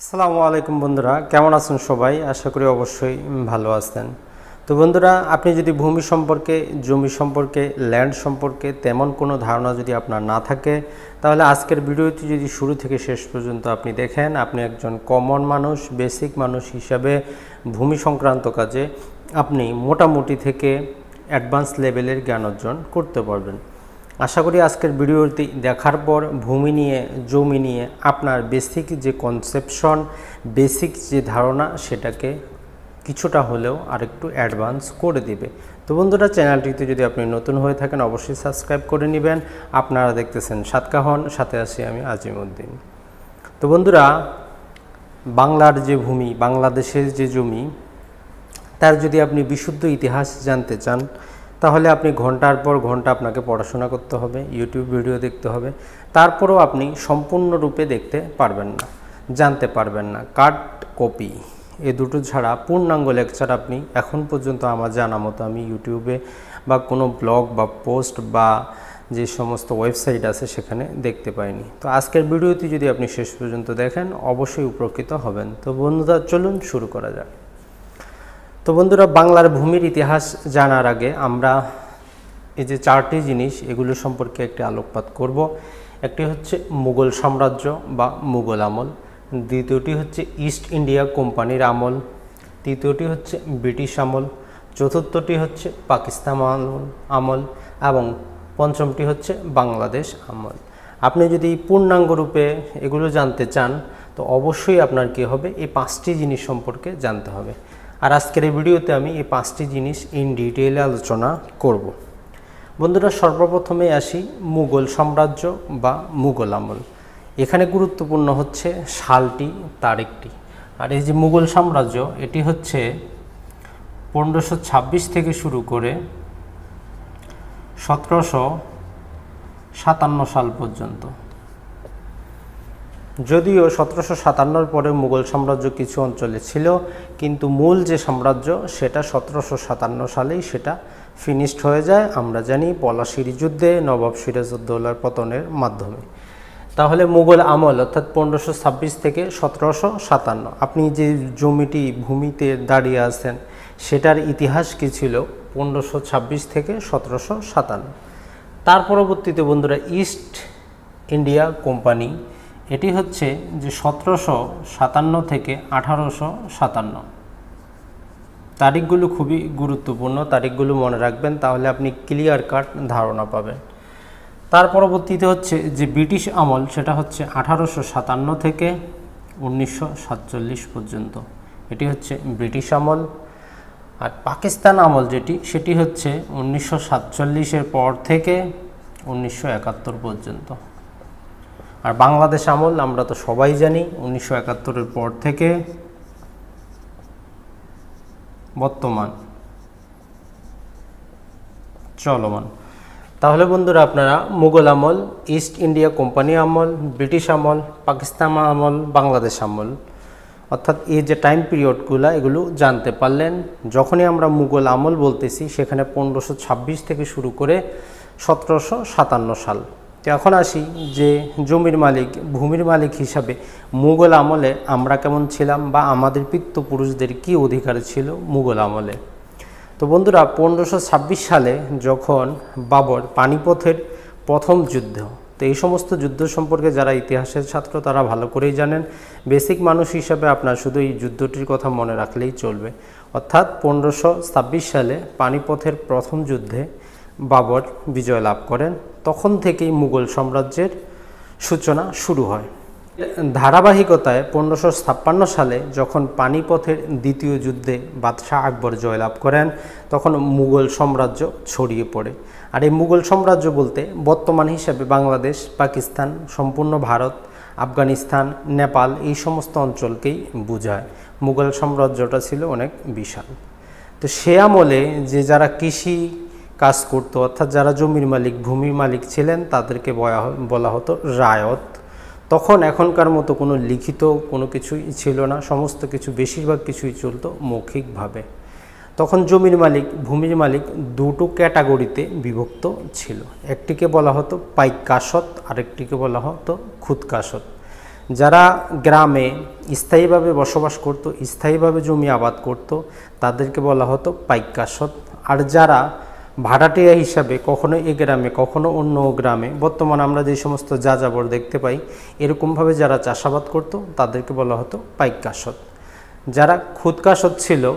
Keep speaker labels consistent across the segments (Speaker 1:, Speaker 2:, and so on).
Speaker 1: আসসালামু আলাইকুম বন্ধুরা, কেমন আছেন সবাই? আশা করি অবশ্যই ভালো আছেন। তো বন্ধুরা, আপনি যদি ভূমি সম্পর্কে, জমি সম্পর্কে ল্যান্ড সম্পর্কে তেমন কোনো ধারণা যদি আপনার না থাকে, তাহলে আজকের ভিডিওটি যদি শুরু থেকে শেষ পর্যন্ত আপনি দেখেন, আপনি একজন কমন মানুষ বেসিক মানুষ হিসাবে ভূমি সংক্রান্ত কাজে আপনি মোটামুটি থেকে অ্যাডভান্স লেভেলের জ্ঞান অর্জন করতে পারবেন। আশা করি আজকের ভিডিওটি দেখার পর ভূমি নিয়ে, জমি নিয়ে আপনার বেসিক যে কনসেপশন বেসিক যে ধারণা সেটাকে কিছুটা হলেও আরেকটু অ্যাডভান্স করে দিবে। তো বন্ধুরা চ্যানেলটিতে যদি আপনি নতুন হয়ে থাকেন, অবশ্যই সাবস্ক্রাইব করে নেবেন। আপনারা দেখতেছেন সাতকাহন সাথে আছি আমি আজিমউদ্দিন তো বন্ধুরা, বাংলার যে ভূমি, বাংলাদেশের যে জমি, তার যদি আপনি বিশুদ্ধ ইতিহাস জানতে চান তাহলে আপনি ঘণ্টার পর ঘণ্টা আপনাকে পড়াশোনা করতে হবে ইউটিউব ভিডিও দেখতে হবে, তারপরেও আপনি সম্পূর্ণরূপে দেখতে পারবেন না, জানতে পারবেন না। কাট কপি, এ দুটো ছাড়া পূর্ণাঙ্গ লেকচার আপনি এখন পর্যন্ত আমার জানা মতো আমি ইউটিউবে বা কোনো ব্লগ বা পোস্ট বা যে সমস্ত ওয়েবসাইট আছে সেখানে দেখতে পাইনি। তো আজকের ভিডিওটি যদি আপনি শেষ পর্যন্ত দেখেন, অবশ্যই উপকৃত হবেন। তো বন্ধুরা, চলুন শুরু করা যাক। তো বন্ধুরা, বাংলার ভূমির ইতিহাস জানার আগে আমরা এই যে চারটি জিনিস, এগুলো সম্পর্কে একটি আলোকপাত করব। একটি হচ্ছে মুঘল সাম্রাজ্য বা মুঘল আমল, দ্বিতীয়টি হচ্ছে ইস্ট ইন্ডিয়া কোম্পানির আমল, তৃতীয়টি হচ্ছে ব্রিটিশ আমল, চতুর্থটি হচ্ছে পাকিস্তান আমল আমল এবং পঞ্চমটি হচ্ছে বাংলাদেশ আমল। আপনি যদি পূর্ণাঙ্গ রূপে এগুলো জানতে চান, তো অবশ্যই আপনার কী হবে? এই পাঁচটি জিনিস সম্পর্কে জানতে হবে। আর আজকের এই ভিডিওতে আমি এই পাঁচটি জিনিস ইন ডিটেইলে আলোচনা করব। বন্ধুরা, সর্বপ্রথমে আসি মুঘল সাম্রাজ্য বা মুঘল আমল। এখানে গুরুত্বপূর্ণ হচ্ছে সালটি, তারিখটি। আর এই যে মুঘল সাম্রাজ্য, এটি হচ্ছে পনেরোশো থেকে শুরু করে সতেরোশো সাতান্ন সাল পর্যন্ত। যদিও সতেরোশো সাতান্নর পরে মুঘল সাম্রাজ্য কিছু অঞ্চলে ছিল, কিন্তু মূল যে সাম্রাজ্য সেটা সতেরোশো সাতান্ন সালেই সেটা ফিনিশড হয়ে যায়। আমরা জানি পলাশির যুদ্ধে নবাব সিরাজউদ্দৌলার পতনের মাধ্যমে। তাহলে মুঘল আমল অর্থাৎ পনেরোশো ছাব্বিশ থেকে সতেরোশো সাতান্ন, আপনি যে জমিটি, ভূমিতে দাঁড়িয়ে আছেন, সেটার ইতিহাস কী ছিল? পনেরোশো ছাব্বিশ থেকে সতেরোশো সাতান্ন। তার পরবর্তীতে বন্ধুরা ইস্ট ইন্ডিয়া কোম্পানি এটি হচ্ছে যে সতেরোশো সাতান্ন থেকে আঠারোশো সাতান্ন। তারিখগুলো খুবই গুরুত্বপূর্ণ, তারিখগুলো মনে রাখবেন, তাহলে আপনি ক্লিয়ার কাট ধারণা পাবেন। তার পরবর্তীতে হচ্ছে যে ব্রিটিশ আমল, সেটা হচ্ছে আঠারোশো সাতান্ন থেকে উনিশশো সাতচল্লিশ পর্যন্ত। এটি হচ্ছে ব্রিটিশ আমল। আর পাকিস্তান আমল যেটি, সেটি হচ্ছে উনিশশো সাতচল্লিশের পর থেকে উনিশশো একাত্তর পর্যন্ত। আর বাংলাদেশ আমল আমরা তো সবাই জানি, উনিশশো একাত্তরের পর থেকে বর্তমান। চলমান। তাহলে বন্ধুরা আপনারা মুঘল আমল, ইস্ট ইন্ডিয়া কোম্পানি আমল, ব্রিটিশ আমল, পাকিস্তান আমল, বাংলাদেশ আমল, অর্থাৎ এই যে টাইম পিরিয়ডগুলো, এগুলো জানতে পারলেন। যখনই আমরা মুঘল আমল বলতেছি, সেখানে পনেরোশো থেকে শুরু করে সতেরোশো সাতান্ন সাল। এখন আসি যে জমির মালিক, ভূমির মালিক হিসাবে মুঘল আমলে আমরা কেমন ছিলাম বা আমাদের পিতৃপুরুষদের কী অধিকার ছিল মুঘল আমলে? তো বন্ধুরা, পনেরোশো ছাব্বিশ সালে যখন বাবর পানিপথের প্রথম যুদ্ধ, তো এই সমস্ত যুদ্ধ সম্পর্কে যারা ইতিহাসের ছাত্র তারা ভালো করেই জানেন। বেসিক মানুষ হিসাবে আপনার শুধু এই যুদ্ধটির কথা মনে রাখলেই চলবে। অর্থাৎ পনেরোশো সালে পানিপথের প্রথম যুদ্ধে বাবর বিজয় লাভ করেন, তখন থেকেই মুঘল সাম্রাজ্যের সূচনা শুরু হয়। ধারাবাহিকতায় পনেরোশো ছাপ্পান্ন সালে যখন পানিপথের দ্বিতীয় যুদ্ধে বাদশাহ আকবর জয়লাভ করেন, তখন মুঘল সাম্রাজ্য ছড়িয়ে পড়ে। আর এই মুঘল সাম্রাজ্য বলতে বর্তমান হিসাবে বাংলাদেশ, পাকিস্তান, সম্পূর্ণ ভারত, আফগানিস্তান, নেপাল এই সমস্ত অঞ্চলকেই বোঝায়। মুঘল সাম্রাজ্যটা ছিল অনেক বিশাল। তো সে আমলে যে যারা কৃষি কাজ করতো। অর্থাৎ যারা জমির মালিক, ভূমির মালিক ছিলেন, তাদেরকে বলা হতো রায়ত। তখন এখনকার মতো কোনো লিখিত কোনো কিছুই ছিল না। সমস্ত কিছু বেশিরভাগ কিছুই চলতো মৌখিকভাবে। তখন জমির মালিক, ভূমির মালিক দুটো ক্যাটাগরিতে বিভক্ত ছিল। একটিকে বলা হতো পাইক কাসত আরেকটিকে বলা হতো খুদ কাসত যারা গ্রামে স্থায়ীভাবে বসবাস করত, স্থায়ীভাবে জমি আবাদ করত, তাদেরকে বলা হতো পাইকাসত। আর যারা ভাড়াটিয়া হিসাবে কখনো এ গ্রামে, কখনো অন্য গ্রামে, বর্তমানে আমরা যে সমস্ত যাযাবর দেখতে পাই, এরকমভাবে যারা চাষাবাদ করত, তাদেরকে বলা হতো পাইকাসত যারা খুদকাসত ছিল,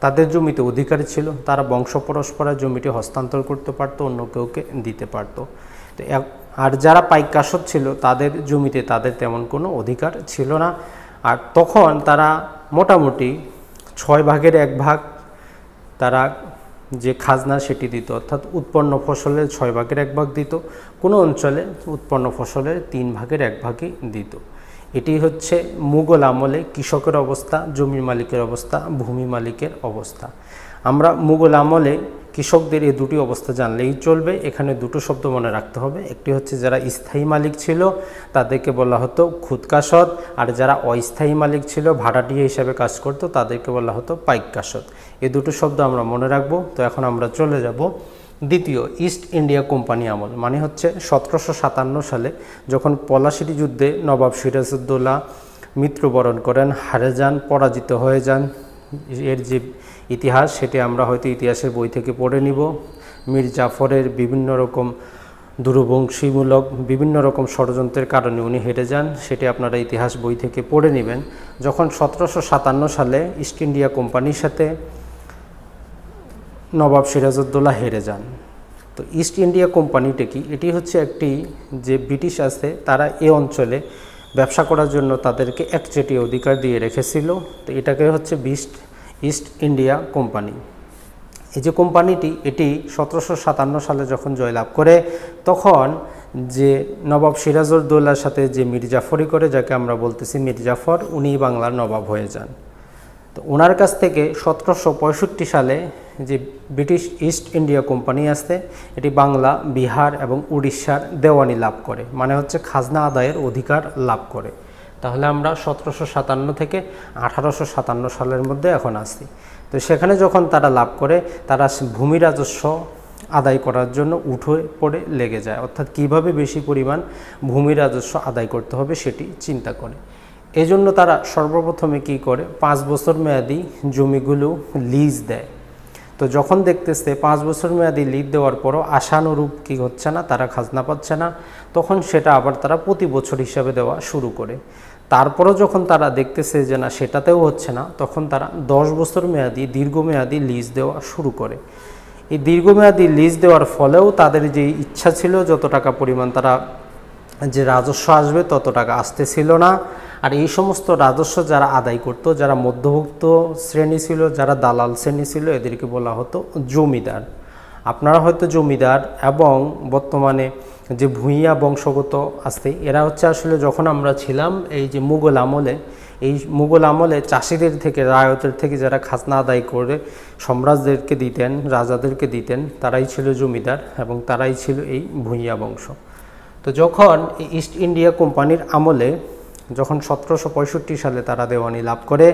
Speaker 1: তাদের জমিতে অধিকার ছিল, তারা বংশ পরস্পরের জমিটি হস্তান্তর করতে পারতো, অন্য কেউকে দিতে পারতো। তো আর যারা পাইকাসত ছিল, তাদের জমিতে তাদের তেমন কোনো অধিকার ছিল না। আর তখন তারা মোটামুটি ছয় ভাগের এক ভাগ তারা যে খাজনা সেটি দিত, অর্থাৎ উৎপন্ন ফসলের ছয় ভাগের এক ভাগ দিত, কোনো অঞ্চলে উৎপন্ন ফসলের তিন ভাগের এক ভাগই দিত। এটি হচ্ছে মুঘল আমলে কৃষকের অবস্থা জমির মালিকের অবস্থা, ভূমি মালিকের অবস্থা। আমরা মুঘল আমলে কৃষকদের এই দুটি অবস্থা জানলেই চলবে। এখানে দুটো শব্দ মনে রাখতে হবে। একটি হচ্ছে যারা স্থায়ী মালিক ছিল, তাদেরকে বলা হতো খুদকাসত। আর যারা অস্থায়ী মালিক ছিল ভাড়াটিয়া হিসাবে কাজ করতো, তাদেরকে বলা হতো পাইকাসত এই দুটো শব্দ আমরা মনে রাখব। তো এখন আমরা চলে যাব দ্বিতীয়, ইস্ট ইন্ডিয়া কোম্পানি আমল। মানে হচ্ছে সতেরোশো সাতান্ন সালে যখন পলাশিটি যুদ্ধে নবাব সিরাজউদ্দৌলা মৃত্যুবরণ করেন হারে যান পরাজিত হয়ে যান। এর যে ইতিহাস, সেটি আমরা হয়তো ইতিহাসের বই থেকে পড়ে নিব। মীর জাফরের বিভিন্ন রকম দূরবংশীমূলক, বিভিন্ন রকম ষড়যন্ত্রের কারণে উনি হেরে যান, সেটি আপনারা ইতিহাস বই থেকে পড়ে নেবেন। যখন সতেরোশো সাতান্ন সালে ইস্ট ইন্ডিয়া কোম্পানির সাথে নবাব সিরাজউদ্দৌলা হেরে যান। তো ইস্ট ইন্ডিয়া কোম্পানিটা কি? এটি হচ্ছে একটি যে ব্রিটিশ আছে, তারা এ অঞ্চলে ব্যবসা করার জন্য তাদেরকে একচেটি অধিকার দিয়ে রেখেছিল। তো এটাকে হচ্ছে বিস্ট ইস্ট ইন্ডিয়া কোম্পানি। এই যে কোম্পানিটি, এটি সতেরোশো সাতান্ন সালে যখন জয়লাভ করে, তখন যে নবাব সিরাজউদ্দৌলার সাথে যে মির্জাফরি করে, যাকে আমরা বলতেছি মির্জাফর উনি বাংলার নবাব হয়ে যান। তো ওনার কাছ থেকে সতেরোশো পঁয়ষট্টি সালে যে ব্রিটিশ ইস্ট ইন্ডিয়া কোম্পানি আসতে এটি বাংলা, বিহার এবং উড়িষ্যার দেওয়ানি লাভ করে। মানে হচ্ছে খাজনা আদায়ের অধিকার লাভ করে। তাহলে আমরা সতেরোশো সাতান্ন থেকে আঠারোশো সাতান্ন সালের মধ্যে এখন আসি তো সেখানে যখন তারা লাভ করে, তারা ভূমি রাজস্ব আদায় করার জন্য উঠে পড়ে লেগে যায়। অর্থাৎ কীভাবে বেশি পরিমাণ ভূমি রাজস্ব আদায় করতে হবে সেটি চিন্তা করে। এজন্য তারা সর্বপ্রথমে কি করে? পাঁচ বছর মেয়াদি জমিগুলো লিজ দেয়। তো যখন দেখতেছে পাঁচ বছর মেয়াদি লিজ দেওয়ার পরও আশানুরূপ কি হচ্ছে না, তারা খাজনা পাচ্ছে না, তখন সেটা আবার তারা প্রতি বছর হিসাবে দেওয়া শুরু করে। তারপরও যখন তারা দেখতেছে যে না, সেটাতেও হচ্ছে না, তখন তারা দশ বছর মেয়াদি দীর্ঘমেয়াদী লিজ দেওয়া শুরু করে। এই দীর্ঘমেয়াদী লিজ দেওয়ার ফলেও তাদের যে ইচ্ছা ছিল, যত টাকা পরিমাণ তারা, যে রাজস্ব আসবে তত টাকা আসতে ছিল না। আর এই সমস্ত রাজস্ব যারা আদায় করত, যারা মধ্যভুক্ত শ্রেণি ছিল, যারা দালাল শ্রেণি ছিল, এদেরকে বলা হতো জমিদার। আপনারা হয়তো জমিদার এবং বর্তমানে যে ভূঁইয়া বংশগত আছে এরা হচ্ছে আসলে যখন আমরা ছিলাম এই যে মুঘল আমলে, এই মুঘল আমলে চাষিদের থেকে, রায়তের থেকে যারা খাজনা আদায় করে সম্রাজদেরকে দিতেন, রাজাদেরকে দিতেন, তারাই ছিল জমিদার এবং তারাই ছিল এই ভূঁইয়া বংশ। তো যখন ইস্ট ইন্ডিয়া কোম্পানির আমলে, যখন সতেরোশো পঁয়ষট্টি সালে তারা দেওয়ানি লাভ করে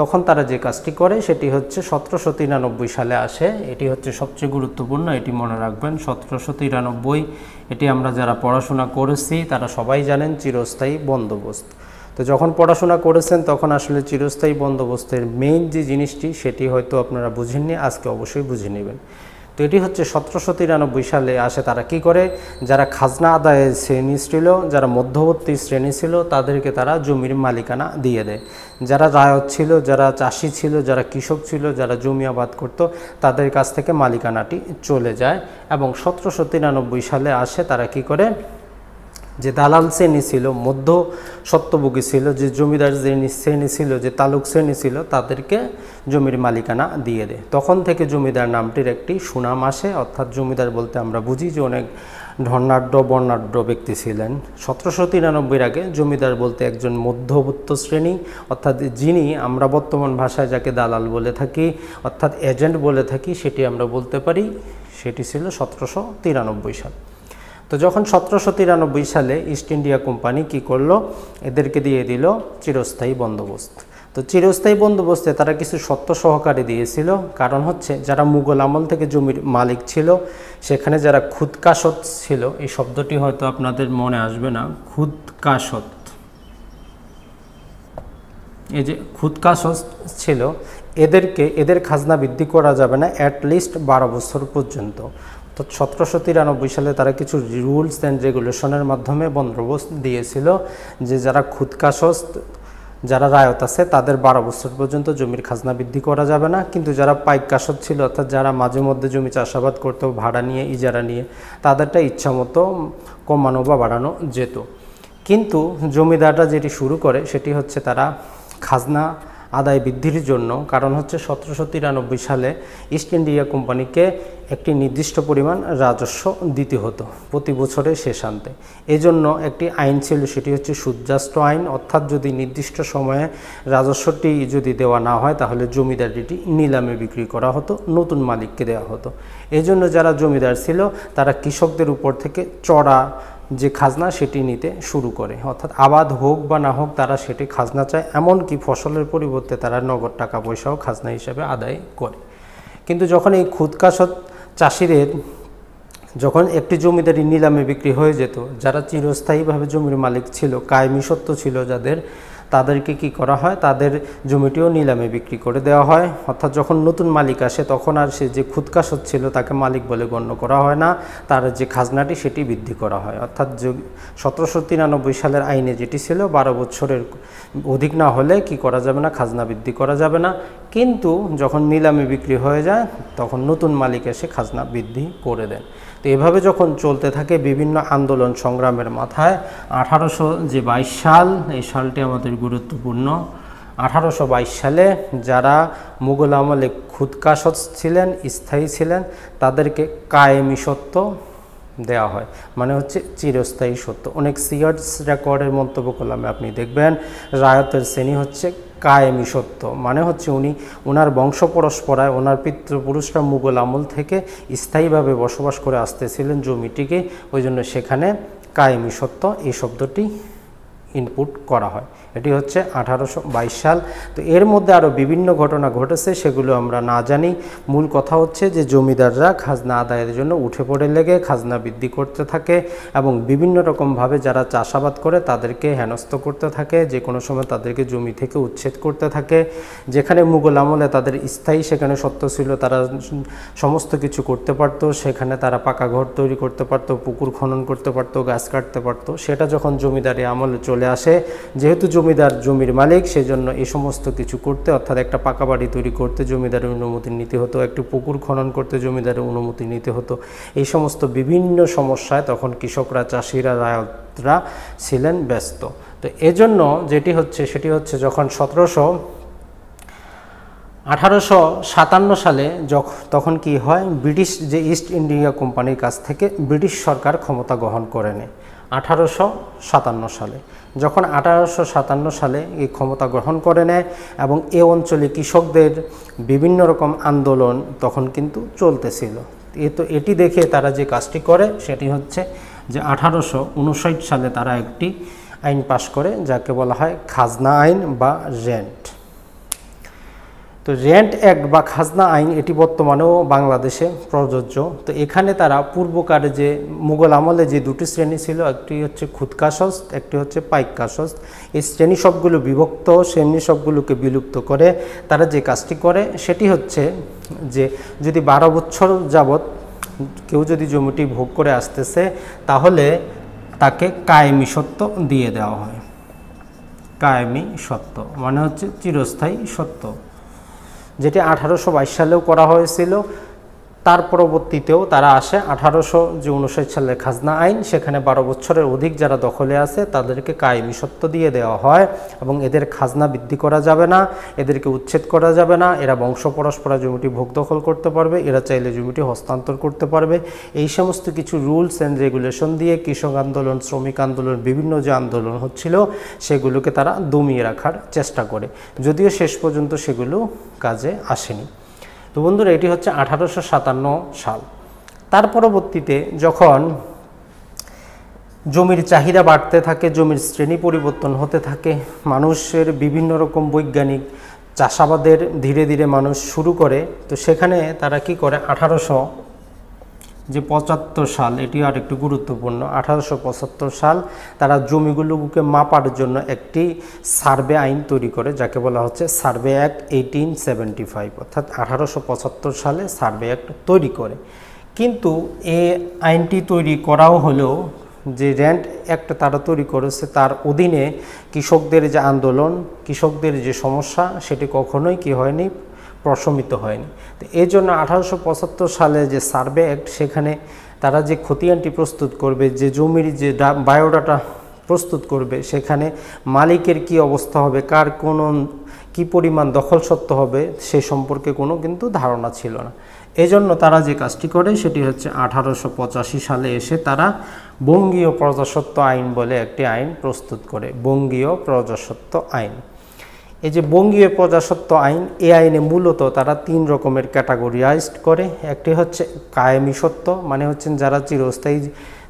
Speaker 1: তখন তারা যে কাজটি করে সেটি হচ্ছে সতেরোশো তিরানব্বই সালে আসে। এটি হচ্ছে সবচেয়ে গুরুত্বপূর্ণ, এটি মনে রাখবেন। সতেরোশো তিরানব্বই, এটি আমরা যারা পড়াশোনা করেছি, তারা সবাই জানেন চিরস্থায়ী বন্দোবস্ত। তো যখন পড়াশোনা করেছেন, তখন আসলে চিরস্থায়ী বন্দোবস্তের মেইন যে জিনিসটি, সেটি হয়তো আপনারা বুঝেননি, আজকে অবশ্যই বুঝে নেবেন। তো এটি হচ্ছে সতেরোশো তিরানব্বই সালে আসে তারা কি করে? যারা খাজনা আদায়ের শ্রেণি ছিল, যারা মধ্যবর্তী শ্রেণি ছিল, তাদেরকে তারা জমির মালিকানা দিয়ে দেয়। যারা রায়ত ছিল, যারা চাষি ছিল, যারা কৃষক ছিল, যারা জমি আবাদ করতো, তাদের কাছ থেকে মালিকানাটি চলে যায়। এবং সতেরোশো তিরানব্বই সালে আসে তারা কি করে? যে দালাল শ্রেণি ছিল, মধ্য সত্যভোগী ছিল, যে জমিদার শ্রেণি শ্রেণি ছিল, যে তালুক শ্রেণি ছিল, তাদেরকে জমির মালিকানা দিয়ে দেয়। তখন থেকে জমিদার নামটির একটি সুনাম আসে। অর্থাৎ জমিদার বলতে আমরা বুঝি যে অনেক ধর্নাঢ্য বর্ণাঢ্য ব্যক্তি ছিলেন। সতেরোশো তিরানব্বইয়ের আগে জমিদার বলতে একজন মধ্যবর্ত শ্রেণি, অর্থাৎ যিনি আমরা বর্তমান ভাষায় যাকে দালাল বলে থাকি, অর্থাৎ এজেন্ট বলে থাকি, সেটি আমরা বলতে পারি, সেটি ছিল সতেরোশো তিরানব্বই সাল। তো যখন সতেরোশো তিরানব্বই সালে ইস্ট ইন্ডিয়া কোম্পানি কি করল? এদেরকে দিয়ে দিল চিরস্থায়ী বন্দোবস্ত। তো চিরস্থায়ী বন্দোবস্তে তারা কিছু সত্য সহকারে দিয়েছিল। কারণ হচ্ছে, যারা মুঘল আমল থেকে জমির মালিক ছিল, সেখানে যারা খুদকাসত ছিল, এই শব্দটি হয়তো আপনাদের মনে আসবে না, খুদকাসত। এই যে খুদকাশস ছিল, এদেরকে, এদের খাজনা বৃদ্ধি করা যাবে না অ্যাট লিস্ট বারো বছর পর্যন্ত। তো সতেরোশো তিরানব্বই সালে তারা কিছু রুলস অ্যান্ড রেগুলেশনের মাধ্যমে বন্দোবস্ত দিয়েছিল যে যারা খুদকাশস যারা রায়ত আছে, তাদের বারো বছর পর্যন্ত জমির খাজনা বৃদ্ধি করা যাবে না। কিন্তু যারা পাইক কাসত ছিল, অর্থাৎ যারা মাঝে মধ্যে জমি চাষাবাদ করতো, ভাড়া নিয়ে, ইজারা নিয়ে, তাদেরটা ইচ্ছা মতো কমানো বা বাড়ানো যেত। কিন্তু জমিদাররা যেটি শুরু করে, সেটি হচ্ছে তারা খাজনা আদায় বৃদ্ধির জন্য, কারণ হচ্ছে সতেরোশো তিরানব্বই সালে ইস্ট ইন্ডিয়া কোম্পানিকে একটি নির্দিষ্ট পরিমাণ রাজস্ব দিতে হতো প্রতি বছরের শেষান্তে এজন্য একটি আইন ছিল, সেটি হচ্ছে সূর্যাস্ত আইন। অর্থাৎ যদি নির্দিষ্ট সময়ে রাজস্বটি যদি দেওয়া না হয়, তাহলে জমিদারিটি নিলামে বিক্রি করা হতো, নতুন মালিককে দেওয়া হতো। এজন্য যারা জমিদার ছিল, তারা কৃষকদের উপর থেকে চড়া যে খাজনা সেটি নিতে শুরু করে। অর্থাৎ আবাদ হোক বা না হোক তারা সেটি খাজনা চায়, এমনকি ফসলের পরিবর্তে তারা নগদ টাকা পয়সাও খাজনা হিসাবে আদায় করে। কিন্তু যখন এই খুদকাসত চাষিদের যখন একটি জমিদারি নিলামে বিক্রি হয়ে যেত, যারা চিরস্থায়ীভাবে জমির মালিক ছিল, কায়েমি সত্য ছিল যাদের তাদেরকে কি করা হয়? তাদের জমিটিও নিলামে বিক্রি করে দেওয়া হয়। অর্থাৎ যখন নতুন মালিক আসে, তখন আর সে যে খুদকাসত ছিল তাকে মালিক বলে গণ্য করা হয় না। তার যে খাজনাটি, সেটি বৃদ্ধি করা হয়। অর্থাৎ সতেরোশো তিরানব্বই সালের আইনে যেটি ছিল, বারো বছরের অধিক না হলে কি করা যাবে না? খাজনা বৃদ্ধি করা যাবে না। কিন্তু যখন নিলামে বিক্রি হয়ে যায়, তখন নতুন মালিক এসে খাজনা বৃদ্ধি করে দেন। তো এভাবে যখন চলতে থাকে বিভিন্ন আন্দোলন সংগ্রামের মাথায়, আঠারোশো যে বাইশ সাল, এই সালটি আমাদের গুরুত্বপূর্ণ। আঠারোশো বাইশ সালে যারা মুঘল আমলে খুদকাশত ছিলেন, স্থায়ী ছিলেন, তাদেরকে কায়েমি সত্য দেওয়া হয়। মানে হচ্ছে চিরস্থায়ী সত্য। অনেক সিয়ার্স রেকর্ডের মন্তব্য করলামে, আপনি দেখবেন রায়তের শ্রেণি হচ্ছে কায়েমি সত্য। মানে হচ্ছে উনি ওনার বংশ পরস্পরায় ওনার পিতৃপুরুষরা মুঘল আমল থেকে স্থায়ীভাবে বসবাস করে আসতেছিলেন জমিটিকে। ওই জন্য সেখানে কায়েমি সত্য, এই শব্দটি ইনপুট করা হয়। এটি হচ্ছে আঠারোশো বাইশ সাল। তো এর মধ্যে আরও বিভিন্ন ঘটনা ঘটেছে, সেগুলো আমরা না জানি। মূল কথা হচ্ছে যে জমিদাররা খাজনা আদায়ের জন্য উঠে পড়ে লেগে খাজনা বৃদ্ধি করতে থাকে এবং বিভিন্ন রকমভাবে যারা চাষাবাদ করে তাদেরকে হেনস্থ করতে থাকে, যে কোনো সময় তাদেরকে জমি থেকে উচ্ছেদ করতে থাকে। যেখানে মুঘল আমলে তাদের স্থায়ী, সেখানে সত্য ছিল তারা সমস্ত কিছু করতে পারতো, সেখানে তারা পাকা ঘর তৈরি করতে পারতো, পুকুর খনন করতে পারতো, গাছ কাটতে পারতো। সেটা যখন জমিদারি আমলে চলে আসে। যেহেতু জমিদার জমির মালিক, সেজন্য এই সমস্ত কিছু করতে, অর্থাৎ একটা পাকা বাড়ি তৈরি করতে জমিদারের অনুমতি নিতে হতো, একটু পুকুর খনন করতে জমিদারের অনুমতি নিতে হতো। এই সমস্ত বিভিন্ন সমস্যায় তখন কৃষকরা, চাষিরা, রায়তরা ছিলেন ব্যস্ত। তো এজন্য যেটি হচ্ছে, সেটি হচ্ছে যখন সতেরোশো আঠারোশো সাতান্ন সালে তখন কি হয়, ব্রিটিশ যে ইস্ট ইন্ডিয়া কোম্পানির কাছ থেকে ব্রিটিশ সরকার ক্ষমতা গ্রহণ করে নেয়। আঠারোশো সাতান্ন সালে। যখন আঠারোশো সাতান্ন সালে এই ক্ষমতা গ্রহণ করে নেয় এবং এ অঞ্চলে কৃষকদের বিভিন্ন রকম আন্দোলন তখন কিন্তু চলতেছিল। এ তো এটি দেখে তারা যে কাজটি করে সেটি হচ্ছে যে আঠারোশো উনষাট সালে তারা একটি আইন পাশ করে, যাকে বলা হয় খাজনা আইন বা রেন্ট। তো রেন্ট অ্যাক্ট বা খাজনা আইন এটি বর্তমানেও বাংলাদেশে প্রযোজ্য। তো এখানে তারা পূর্বকারে যে মুঘল আমলে যে দুটি শ্রেণি ছিল, একটি হচ্ছে খুদকাশস একটি হচ্ছে পাইকাশস এই শ্রেণি সবগুলো বিভক্ত, শ্রেণি সবগুলোকে বিলুপ্ত করে তারা যে কাজটি করে সেটি হচ্ছে যে যদি বারো বছর যাবৎ কেউ যদি জমিটি ভোগ করে আসতেছে, তাহলে তাকে কায়েমি সত্য দিয়ে দেওয়া হয়। কায়েমি সত্য মানে হচ্ছে চিরস্থায়ী সত্য। যেটি আঠারোশো বাইশ সালেও করা হয়েছিল। তার পরবর্তীতেও তারা আসে আঠারোশো যে উনষাট সালের খাজনা আইন, সেখানে বারো বছরের অধিক যারা দখলে আছে তাদেরকে কায়েমি সত্য দিয়ে দেওয়া হয় এবং এদের খাজনা বৃদ্ধি করা যাবে না, এদেরকে উচ্ছেদ করা যাবে না, এরা বংশ পরস্পরা জমিটি ভোগ দখল করতে পারবে, এরা চাইলে জমিটি হস্তান্তর করতে পারবে। এই সমস্ত কিছু রুলস অ্যান্ড রেগুলেশন দিয়ে কৃষক আন্দোলন, শ্রমিক আন্দোলন, বিভিন্ন যে আন্দোলন হচ্ছিল, সেগুলোকে তারা দমিয়ে রাখার চেষ্টা করে। যদিও শেষ পর্যন্ত সেগুলো কাজে আসেনি। তো বন্ধুরা, এটি হচ্ছে আঠারোশো সাতান্ন সাল। তার পরবর্তীতে যখন জমির চাহিদা বাড়তে থাকে, জমির শ্রেণি পরিবর্তন হতে থাকে, মানুষের বিভিন্ন রকম বৈজ্ঞানিক চাষাবাদের ধীরে ধীরে মানুষ শুরু করে, তো সেখানে তারা কি করে? আঠারোশো যে পঁচাত্তর সাল এটি আর একটু গুরুত্বপূর্ণ, আঠারোশো পঁচাত্তর সাল তারা জমিগুলোকে মাপার জন্য একটি সার্ভে আইন তৈরি করে, যাকে বলা হচ্ছে survey act eighteen seventy five, অর্থাৎ আঠারোশো পঁচাত্তর সালে সার্ভে অ্যাক্ট তৈরি করে। কিন্তু এ আইনটি তৈরি করাও হলেও যে র্যান্ট একটা তারা তৈরি করেছে, তার অধীনে কৃষকদের যে আন্দোলন, কৃষকদের যে সমস্যা, সেটি কখনোই কি হয়নি প্রশমিত হয়নি। তো এই জন্য আঠারোশো পঁচাত্তর সালে যে সার্ভে অ্যাক্ট, সেখানে তারা যে খতিয়ানটি প্রস্তুত করবে, যে জমির যে বায়োডাটা প্রস্তুত করবে, সেখানে মালিকের কি অবস্থা হবে, কার কোন কি পরিমাণ দখল সত্ত্ব হবে, সে সম্পর্কে কোনো কিন্তু ধারণা ছিল না। এজন্য তারা যে কাজটি করে, সেটি হচ্ছে আঠারোশো পঁচাশি সালে এসে তারা বঙ্গীয় প্রজাসত্ব আইন বলে একটি আইন প্রস্তুত করে। বঙ্গীয় প্রজাসত্ব আইন। এই যে বঙ্গীয় প্রজাসত্ব আইন, এ আইনে মূলত তারা তিন রকমের ক্যাটাগরিয়াইজড করে। একটি হচ্ছে কায়েমি সত্য মানে হচ্ছেন যারা চিরস্থায়ী,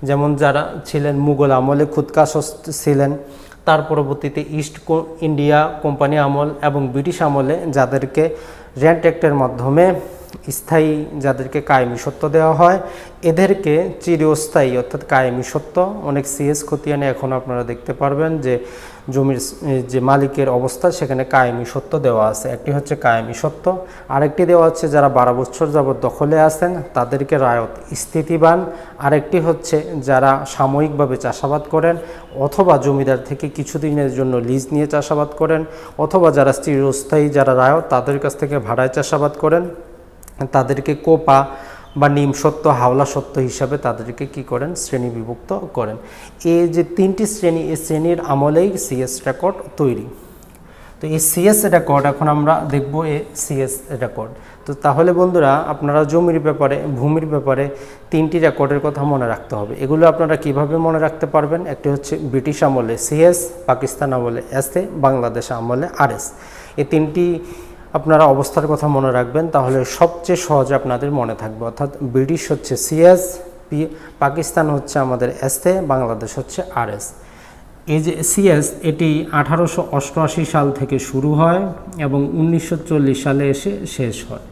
Speaker 1: যেমন যারা ছিলেন মুঘল আমলে খুদকাশ ছিলেন। তার পরবর্তীতে ইস্ট ইন্ডিয়া কোম্পানি আমল এবং ব্রিটিশ আমলে যাদেরকে র্যান্ট অ্যাক্টের মাধ্যমে স্থায়ী যাদেরকে কায়েমি সত্য দেওয়া হয়, এদেরকে চিরস্থায়ী অর্থাৎ কায়েমি সত্য। অনেক সিএস খতিয়ানে এখন আপনারা দেখতে পারবেন যে জমির যে মালিকের অবস্থা, সেখানে কায়েমি সত্য দেওয়া আছে। একটি হচ্ছে কায়েমি সত্য, আরেকটি দেওয়া হচ্ছে যারা বারো বছর যাবৎ দখলে আছেন, তাদেরকে রায়ত স্থিতিবান। আরেকটি হচ্ছে যারা সাময়িকভাবে চাষাবাদ করেন, অথবা জমিদার থেকে কিছুদিনের জন্য লিজ নিয়ে চাষাবাদ করেন, অথবা যারা চিরস্থায়ী যারা রায়ত, তাদের কাছ থেকে ভাড়ায় চাষাবাদ করেন। তাদেরকে কোপা বা নিম সত্য হাওলা সত্য হিসাবে তাদেরকে কি করেন? শ্রেণি বিভক্ত করেন। এই যে তিনটি শ্রেণি এই শ্রেণির আমলেই সিএস রেকর্ড তৈরি। তো এই সিএস রেকর্ড এখন আমরা দেখব এ সিএস রেকর্ড তো তাহলে বন্ধুরা, আপনারা জমির ব্যাপারে, ভূমির ব্যাপারে তিনটি রেকর্ডের কথা মনে রাখতে হবে। এগুলো আপনারা কীভাবে মনে রাখতে পারবেন? একটি হচ্ছে ব্রিটিশ আমলে সিএস পাকিস্তান আমলে এস বাংলাদেশ আমলে আরএস এই তিনটি আপনারা অবস্থার কথা মনে রাখবেন, তাহলে সবচেয়ে সহজে আপনাদের মনে থাকবে। অর্থাৎ ব্রিটিশ হচ্ছে সিএস পাকিস্তান হচ্ছে আমাদের এসএ, বাংলাদেশ হচ্ছে আরএস। এই যে সিএস, এটি আঠারোশো অষ্টআশি সাল থেকে শুরু হয় এবং উনিশশো চল্লিশ সালে এসে শেষ হয়।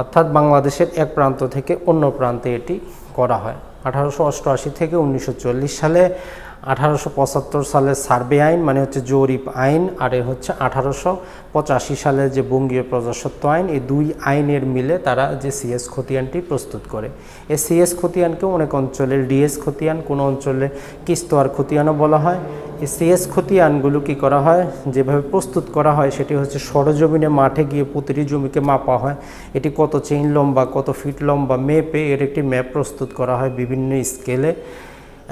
Speaker 1: অর্থাৎ বাংলাদেশের এক প্রান্ত থেকে অন্য প্রান্তে এটি করা হয়। আঠারোশো অষ্টআশি থেকে উনিশশো চল্লিশ সালে আঠারোশো সালের সার্ভে আইন মানে হচ্ছে জরিপ আইন, আর এ হচ্ছে আঠারোশো পঁচাশি সালের যে বঙ্গীয় প্রজাসত্ব আইন, এই দুই আইনের মিলে তারা যে সিএস খতিয়ানটি প্রস্তুত করে। এই সিএস খতিয়ানকে অনেক অঞ্চলের ডিএস খতিয়ান, কোনো অঞ্চলে কিস্তোয়ার খতিয়ানও বলা হয়। এই সিএস খতিয়ানগুলো কি করা হয়? যেভাবে প্রস্তুত করা হয়, সেটি হচ্ছে সরজমিনে মাঠে গিয়ে প্রতিটি জমিকে মাপা হয়। এটি কত চেইন লম্বা, কত ফিট লম্বা, মেপে এর একটি ম্যাপ প্রস্তুত করা হয় বিভিন্ন স্কেলে।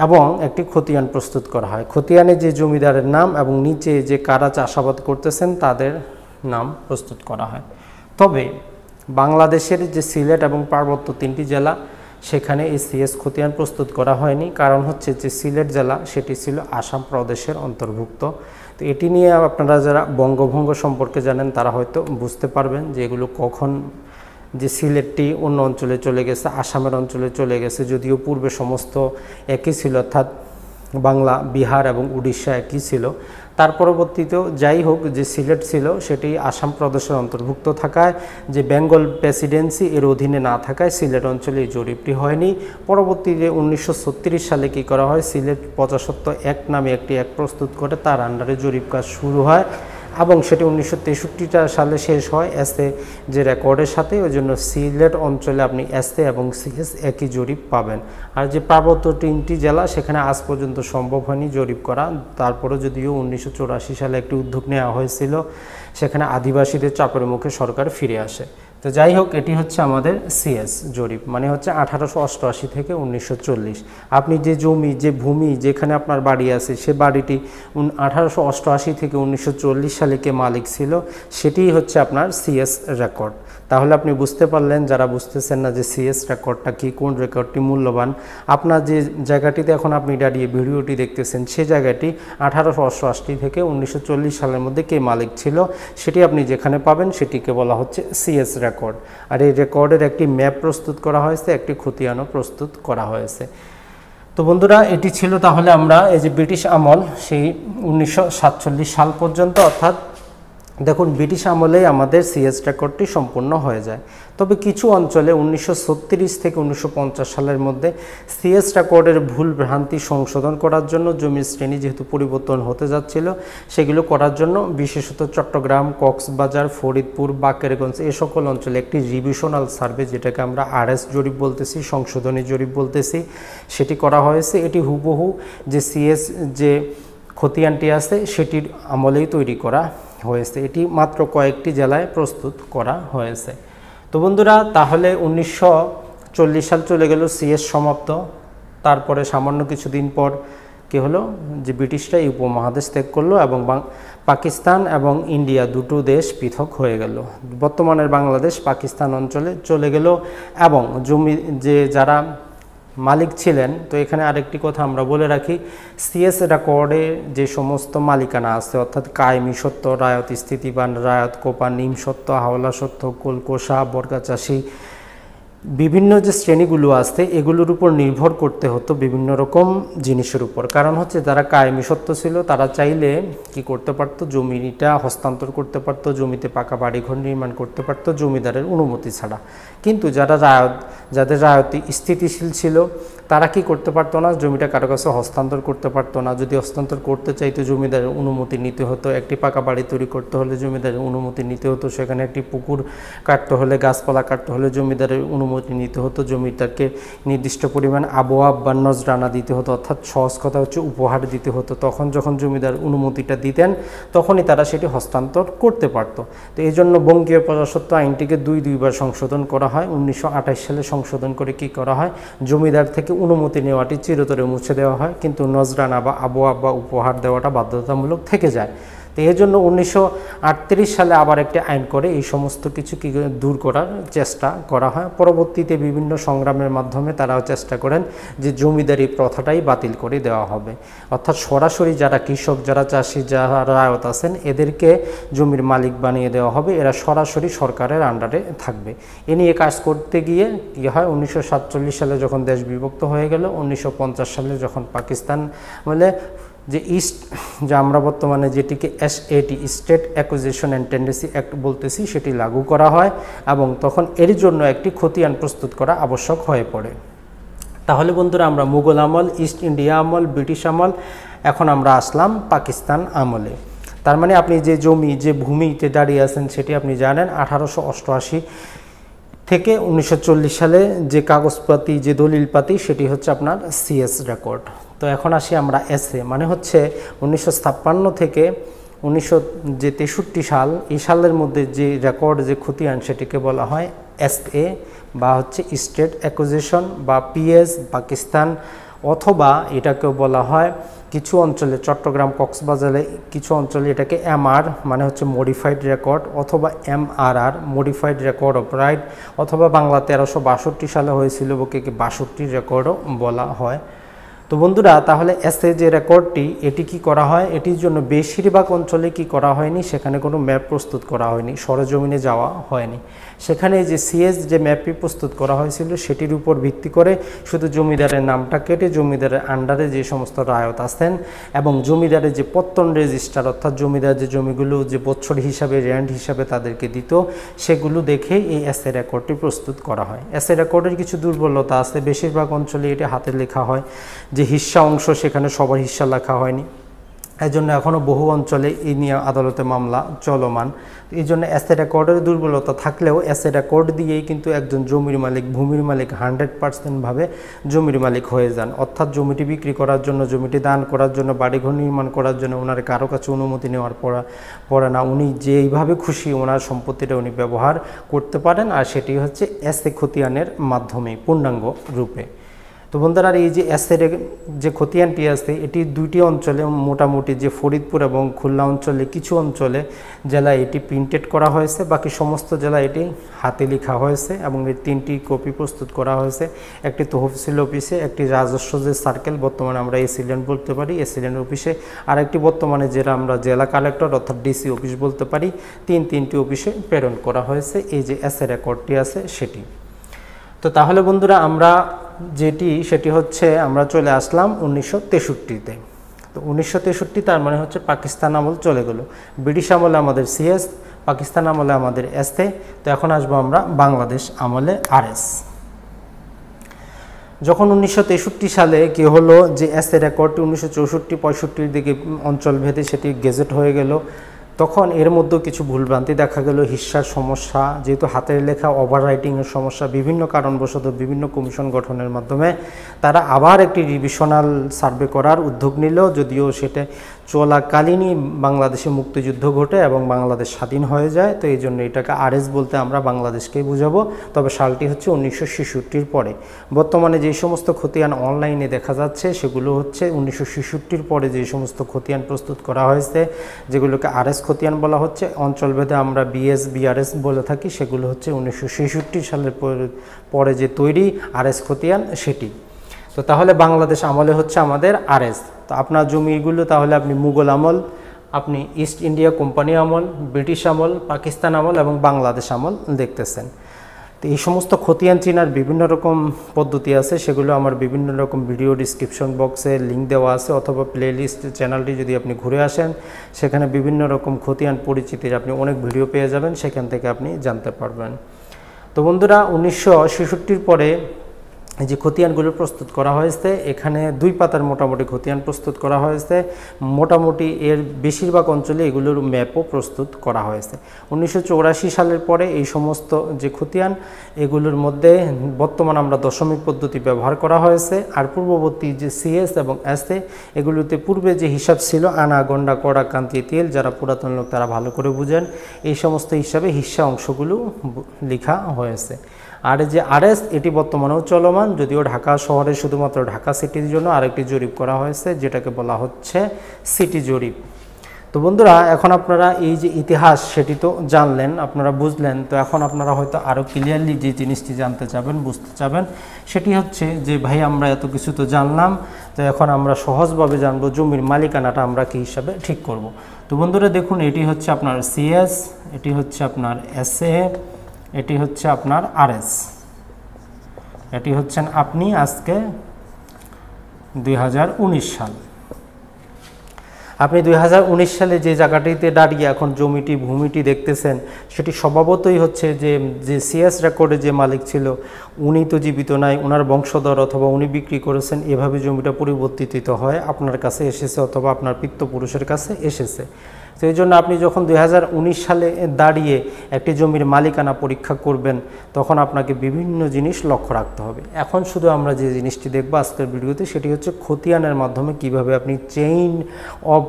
Speaker 1: এবং একটি খতিয়ান প্রস্তুত করা হয়। খতিয়ানে যে জমিদারের নাম এবং নিচে যে কারা চাষাবাদ করতেছেন, তাদের নাম প্রস্তুত করা হয়। তবে বাংলাদেশের যে সিলেট এবং পার্বত্য তিনটি জেলা, সেখানে এই সিএস খতিয়ান প্রস্তুত করা হয়নি। কারণ হচ্ছে যে সিলেট জেলা, সেটি ছিল আসাম প্রদেশের অন্তর্ভুক্ত। তো এটি নিয়ে আপনারা যারা বঙ্গভঙ্গ সম্পর্কে জানেন, তারা হয়তো বুঝতে পারবেন যে এগুলো কখন যে সিলেটটি অন্য অঞ্চলে চলে গেছে, আসামের অঞ্চলে চলে গেছে, যদিও পূর্বে সমস্ত একই ছিল, অর্থাৎ বাংলা, বিহার এবং উড়িষ্যা একই ছিল। তার পরবর্তীতেও যাই হোক যে সিলেট ছিল, সেটি আসাম প্রদেশের অন্তর্ভুক্ত থাকায়, যে বেঙ্গল প্রেসিডেন্সি এর অধীনে না থাকায় সিলেট অঞ্চলে এই জরিপটি হয়নি। পরবর্তীতে উনিশশো ছত্রিশ সালে কি করা হয়? সিলেট পঁচাশত্ব এক নামে একটি এক প্রস্তুত করে তার আন্ডারে জরিপ কাজ শুরু হয়। এবং সেটি উনিশশো সালে শেষ হয় এসে যে রেকর্ডের সাথে ওই জন্য সিলেট অঞ্চলে আপনি এসে এবং সিএস একই জরিপ পাবেন। আর যে পার্বত্য তিনটি জেলা, সেখানে আজ পর্যন্ত সম্ভব হয়নি জরিপ করা। তারপরে যদিও উনিশশো চুরাশি সালে একটি উদ্যোগ নেওয়া হয়েছিল, সেখানে আদিবাসীদের চাপের মুখে সরকার ফিরে আসে। তো যাই হোক, এটি হচ্ছে আমাদের সিএস জরিপ মানে হচ্ছে আঠারোশো অষ্টআশি থেকে উনিশশো চল্লিশ। আপনি যে জমি, যে ভূমি, যেখানে আপনার বাড়ি আছে, সে বাড়িটি আঠারোশো অষ্টআশি থেকে উনিশশো চল্লিশ সালে কে মালিক ছিল, সেটিই হচ্ছে আপনার সিএস রেকর্ড তাহলে আপনি বুঝতে পারলেন, যারা বুঝতেছেন না যে সিএস রেকর্ডটা কি, কোন রেকর্ডটি মূল্যবান। আপনার যে জায়গাটিতে এখন আপনি দাঁড়িয়ে ভিডিওটি দেখতেছেন, সে জায়গাটি আঠারোশো অষ্টআশি থেকে উনিশশো চল্লিশ সালের মধ্যে কে মালিক ছিল, সেটি আপনি যেখানে পাবেন, সেটিকে বলা হচ্ছে সিএস রেকর্ড আর এই রেকর্ডের একটি ম্যাপ প্রস্তুত করা হয়েছে, একটি খতিয়ানও প্রস্তুত করা হয়েছে। তো বন্ধুরা, এটি ছিল তাহলে আমরা এই যে ব্রিটিশ আমল, সেই উনিশশো সাতচল্লিশ সাল পর্যন্ত, অর্থাৎ দেখুন, ব্রিটিশ আমলেই আমাদের সিএস রেকর্ডটি সম্পূর্ণ হয়ে যায়। তবে কিছু অঞ্চলে উনিশশো ছত্রিশ থেকে উনিশশো পঞ্চাশ সালের মধ্যে সিএস রেকর্ডের ভুল ভ্রান্তি সংশোধন করার জন্য জমির শ্রেণি যেহেতু পরিবর্তন হতে যাচ্ছিল, সেগুলো করার জন্য বিশেষত চট্টগ্রাম, কক্সবাজার, ফরিদপুর, বাকেরগঞ্জ এ সকল অঞ্চলে একটি রিভিশনাল সার্ভে যেটাকে আমরা আরএস জরিপ বলতেছি, সংশোধনী জরিপ বলতেছি। সেটি করা হয়েছে। এটি হুবহু যে সিএস যে খতিয়ানটি আছে, সেটির আমলেই তৈরি করা হয়েছে। এটি মাত্র কয়েকটি জেলায় প্রস্তুত করা হয়েছে। তো বন্ধুরা, তাহলে উনিশশো চল্লিশ সাল চলে গেল, সিএস সমাপ্ত। তারপরে সামান্য কিছুদিন পর কী হলো? যে ব্রিটিশরা এই উপমহাদেশ ত্যাগ করল এবং পাকিস্তান এবং ইন্ডিয়া দুটো দেশ পৃথক হয়ে গেল। বর্তমানের বাংলাদেশ পাকিস্তান অঞ্চলে চলে গেল এবং জমি, যে যারা মালিক ছিলেন। তো এখানে আরেকটি কথা আমরা বলে রাখি সিএস রেকর্ডে যে সমস্ত মালিকানা আছে, অর্থাৎ কায়েমি সত্য, রায়ত, স্থিতিবান, রায়ত কোপা নিম সত্য, হাওলা সত্য, কুলকোষা, বর্গাচাষী বিভিন্ন যে শ্রেণীগুলো আছে, এগুলোর উপর নির্ভর করতে হতো বিভিন্ন রকম জিনিসের উপর। কারণ হচ্ছে তারা কায়েমি সত্য ছিল, তারা চাইলে কি করতে পারতো? জমিটা হস্তান্তর করতে পারতো, জমিতে পাকা বাড়িঘর নির্মাণ করতে পারতো, জমিদারের অনুমতি ছাড়া। কিন্তু যারা রায়ত, যাদের রায়তি স্থিতিশীল ছিল তারা কি করতে পারতো না? জমিটা কারও কাছে হস্তান্তর করতে পারতো না। যদি হস্তান্তর করতে চাইতো, জমিদারের অনুমতি নিতে হতো। একটি পাকা বাড়ি তৈরি করতে হলে জমিদারের অনুমতি নিতে হতো। সেখানে একটি পুকুর কাটতে হলে, গাছপালা কাটতে হলে জমিদারের অনুমতি নিতে হতো। জমিটাকে নির্দিষ্ট পরিমাণ আবহাওয়া বা নজরানা দিতে হতো। অর্থাৎ সহজ কথা হচ্ছে উপহার দিতে হতো। তখন যখন জমিদার অনুমতিটা দিতেন, তখনই তারা সেটি হস্তান্তর করতে পারতো। তো এই জন্য বঙ্গীয় প্রজাসত্ব আইনটিকে দুই দুইবার সংশোধন করা হয়। উনিশশো আঠাশ সালে সংশোধন করে কি করা হয়? জমিদার থেকে অনুমতি নেওয়াটি চিরতরে মুছে দেওয়া হয়, কিন্তু নজরানা বা আবহাওয়া বা উপহার দেওয়াটা বাধ্যতামূলক থেকে যায়। তো এই জন্য উনিশশো আটত্রিশ সালে আবার একটি আইন করে এই সমস্ত কিছু কি দূর করার চেষ্টা করা হয়। পরবর্তীতে বিভিন্ন সংগ্রামের মাধ্যমে তারাও চেষ্টা করেন যে জমিদারি প্রথাটাই বাতিল করে দেওয়া হবে। অর্থাৎ সরাসরি যারা কৃষক, যারা চাষি, যারা রায়ত আছেন, এদেরকে জমির মালিক বানিয়ে দেওয়া হবে। এরা সরাসরি সরকারের আন্ডারে থাকবে। এ নিয়ে কাজ করতে গিয়ে কী হয়, উনিশশো সাতচল্লিশ সালে যখন দেশ বিভক্ত হয়ে গেল, উনিশশো পঞ্চাশ সালে যখন পাকিস্তান বলে যে ইস্ট যা আমরা বর্তমানে যেটিকে S A T state acquisition and tendency act বলতেছি, সেটি লাগু করা হয় এবং তখন এর জন্য একটি খতিয়ান প্রস্তুত করা আবশ্যক হয়ে পড়ে। তাহলে বন্ধুরা, আমরা মুঘল আমল, ইস্ট ইন্ডিয়া আমল, ব্রিটিশ আমল, এখন আমরা আসলাম পাকিস্তান আমলে। তার মানে আপনি যে জমি, যে ভূমিতে দাঁড়িয়ে আছেন, সেটি আপনি জানেন, আঠারোশো অষ্টআশি থেকে উনিশশো চল্লিশ সালে যে কাগজপাতি, যে দলিলপাতি, সেটি হচ্ছে আপনার সিএস রেকর্ড তো এখন আসি আমরা এসে মানে হচ্ছে উনিশশো ছাপ্পান্ন থেকে উনিশশো, যে তেষট্টি সাল, এই সালের মধ্যে যে রেকর্ড যে খতিয়ান সেটিকে বলা হয় এস এ বা হচ্ছে স্টেট অ্যাকুজিশন বা পিএস পাকিস্তান অথবা এটাকেও বলা হয় কিছু অঞ্চলে, চট্টগ্রাম, কক্সবাজারে কিছু অঞ্চলে এটাকে এমআর মানে হচ্ছে মডিফাইড রেকর্ড অথবা MRR modified record of right অথবা বাংলা তেরোশো সালে হয়েছিল বকে বাষট্টি রেকর্ডও বলা হয়। তো বন্ধুরা, তাহলে এসে যে রেকর্ডটি এটি কি করা হয়? এটির জন্য বেশিরভাগ অঞ্চলে কি করা হয়নি? সেখানে কোনো ম্যাপ প্রস্তুত করা হয়নি, সরজমিনে যাওয়া হয়নি। সেখানে যে সিএস যে ম্যাপটি প্রস্তুত করা হয়েছিল সেটির উপর ভিত্তি করে শুধু জমিদারের নামটা কেটে জমিদারের আন্ডারে যে সমস্ত রায়ত আসতেন এবং জমিদারের যে পত্তন রেজিস্টার অর্থাৎ জমিদার যে জমিগুলো যে বছর হিসাবে র্যান্ড হিসাবে তাদেরকে দিত, সেগুলো দেখে এই এসএ রেকর্ডটি প্রস্তুত করা হয়। এসএ রেকর্ডের কিছু দুর্বলতা আছে। বেশিরভাগ অঞ্চলে এটি হাতে লেখা হয় যে হিস্সা অংশ সেখানে সবার হিস্সা লেখা হয়নি। এই জন্য এখনও বহু অঞ্চলে এই নিয়ে আদালতে মামলা চলমান। এই জন্য অ্যাসে রেকর্ডের দুর্বলতা থাকলেও অ্যাসে রেকর্ড দিয়েই কিন্তু একজন জমির মালিক, ভূমির মালিক হান্ড্রেড পার্সেন্টভাবে জমির মালিক হয়ে যান। অর্থাৎ জমিটি বিক্রি করার জন্য, জমিটি দান করার জন্য, বাড়িঘর নির্মাণ করার জন্য ওনার কারও কাছে অনুমতি নেওয়ার পড়া, পড়ে না। উনি যেইভাবে খুশি ওনার সম্পত্তিটা উনি ব্যবহার করতে পারেন, আর সেটি হচ্ছে অ্যাসে খতিয়ানের মাধ্যমে পূর্ণাঙ্গ রূপে। তো বন্ধুরা এই যে অ্যাসের যে খতিয়ানটি আছে এটি দুইটি অঞ্চলে মোটামুটি যে ফরিদপুর এবং খুলনা অঞ্চলে কিছু অঞ্চলে জেলায় এটি প্রিন্টেড করা হয়েছে। বাকি সমস্ত জেলায় এটি হাতে লেখা হয়েছে এবং এর তিনটি কপি প্রস্তুত করা হয়েছে। একটি তহসিল অফিসে, একটি রাজস্ব যে সার্কেল বর্তমানে আমরা এসিলেন্ট বলতে পারি। এসিলেন্ট অফিসে আর একটি বর্তমানে যেটা আমরা জেলা কালেক্টর অর্থাৎ ডিসি অফিস বলতে পারি। তিন তিনটি অফিসে প্রেরণ করা হয়েছে। এই যে এসে রেকর্ডটি আছে সেটি। তো তাহলে বন্ধুরা আমরা যেটি, সেটি হচ্ছে আমরা চলে আসলাম উনিশশো তেষট্টিতে। তো উনিশশো তেষট্টি তার মানে হচ্ছে পাকিস্তান আমল চলে গেল। ব্রিটিশ আমলে আমাদের সিএস, পাকিস্তান আমলে আমাদের এসতে তো এখন আসব আমরা বাংলাদেশ আমলে আরএস। যখন উনিশশো তেষট্টি সালে কি হলো যে এসে রেকর্ডটি উনিশশো চৌষট্টি পঁয়ষট্টির দিকে অঞ্চল ভেদে সেটি গেজেট হয়ে গেল। তখন এর মধ্যেও কিছু ভুলভ্রান্তি দেখা গেল, হিস্সার সমস্যা, যেহেতু হাতের লেখা ওভার রাইটিংয়ের সমস্যা, বিভিন্ন কারণবশত বিভিন্ন কমিশন গঠনের মাধ্যমে তারা আবার একটি রিভিশনাল সার্ভে করার উদ্যোগ নিল, যদিও সেটা চলাকালীনই বাংলাদেশে মুক্তিযুদ্ধ ঘটে এবং বাংলাদেশ স্বাধীন হয়ে যায়। তো এই জন্য এটাকে আরএস বলতে আমরা বাংলাদেশকেই বুঝাবো। তবে সালটি হচ্ছে উনিশশো ছেষট্টির পরে। বর্তমানে যে সমস্ত খতিয়ান অনলাইনে দেখা যাচ্ছে, সেগুলো হচ্ছে উনিশশো ছেষট্টির পরে যে সমস্ত খতিয়ান প্রস্তুত করা হয়েছে, যেগুলোকে আরএস খতিয়ান বলা হচ্ছে, অঞ্চলভেদে আমরা বিএস, বিআরএস বলে থাকি, সেগুলো হচ্ছে উনিশশো ছেষট্টি সালের পরে যে তৈরি আরএস খতিয়ান, সেটি। তো তাহলে বাংলাদেশ আমলে হচ্ছে আমাদের আরএস। তো আপনার জমিগুলো তাহলে আপনি মুঘল আমল, আপনি ইস্ট ইন্ডিয়া কোম্পানি আমল, ব্রিটিশ আমল, পাকিস্তান আমল এবং বাংলাদেশ আমল দেখতেছেন। তো এই সমস্ত খতিয়ান চিনার বিভিন্ন রকম পদ্ধতি আছে, সেগুলো আমার বিভিন্ন রকম ভিডিও ডিসক্রিপশন বক্সে লিঙ্ক দেওয়া আছে অথবা প্লেলিস্ট চ্যানেলটি যদি আপনি ঘুরে আসেন, সেখানে বিভিন্ন রকম খতিয়ান পরিচিতির আপনি অনেক ভিডিও পেয়ে যাবেন, সেখান থেকে আপনি জানতে পারবেন। তো বন্ধুরা, উনিশশো পরে যে খতিয়ানগুলো প্রস্তুত করা হয়েছে, এখানে দুই পাতার মোটামুটি খতিয়ান প্রস্তুত করা হয়েছে। মোটামুটি এর বেশিরভাগ অঞ্চলে এগুলোর ম্যাপও প্রস্তুত করা হয়েছে। উনিশশো সালের পরে এই সমস্ত যে খতিয়ান, এগুলোর মধ্যে বর্তমান আমরা দশমিক পদ্ধতি ব্যবহার করা হয়েছে। আর পূর্ববর্তী যে সিএস এবং এসএ এগুলোতে পূর্বে যে হিসাব ছিল আনা, গন্ডা, কড়া, কান্তি, তেল, যারা পুরাতন লোক তারা ভালো করে বুঝেন। এই সমস্ত হিসাবে হিসা অংশগুলো লেখা হয়েছে। আর যে আরএস, এটি বর্তমানেও চলমান, যদিও ঢাকা শহরে শুধুমাত্র ঢাকা সিটির জন্য আরেকটি জরিপ করা হয়েছে, যেটাকে বলা হচ্ছে সিটি জরিপ। তো বন্ধুরা, এখন আপনারা এই যে ইতিহাস, সেটি তো জানলেন, আপনারা বুঝলেন, তো এখন আপনারা হয়তো আরও ক্লিয়ারলি যে জিনিসটি জানতে চাবেন, বুঝতে চাবেন, সেটি হচ্ছে যে, ভাই, আমরা এত কিছু তো জানলাম, তো এখন আমরা সহজভাবে জানব জমির মালিকানাটা আমরা কী হিসাবে ঠিক করব? তো বন্ধুরা, দেখুন, এটি হচ্ছে আপনার সিএস এটি হচ্ছে আপনার এসএ এটি হচ্ছে আপনার আরএস। এটি হচ্ছেন আপনি আজকে দুই সাল। আপনি দুই হাজার উনিশ সালে যে জায়গাটিতে দাঁড়িয়ে এখন জমিটি, ভূমিটি দেখতেছেন, সেটি স্বভাবতই হচ্ছে যে যে সিএস রেকর্ডে যে মালিক ছিল, উনি তো জীবিত নাই ওনার বংশধর অথবা উনি বিক্রি করেছেন, এভাবে জমিটা পরিবর্তিত হয়, আপনার কাছে এসেছে অথবা আপনার পিত্তপুরুষের কাছে এসেছে। তো এই জন্য আপনি যখন দু হাজার উনিশ সালে দাঁড়িয়ে একটি জমির মালিকানা পরীক্ষা করবেন, তখন আপনাকে বিভিন্ন জিনিস লক্ষ্য রাখতে হবে। এখন শুধু আমরা যে জিনিসটি দেখব আজকের ভিডিওতে, সেটি হচ্ছে খতিয়ানের মাধ্যমে কীভাবে আপনি চেইন অফ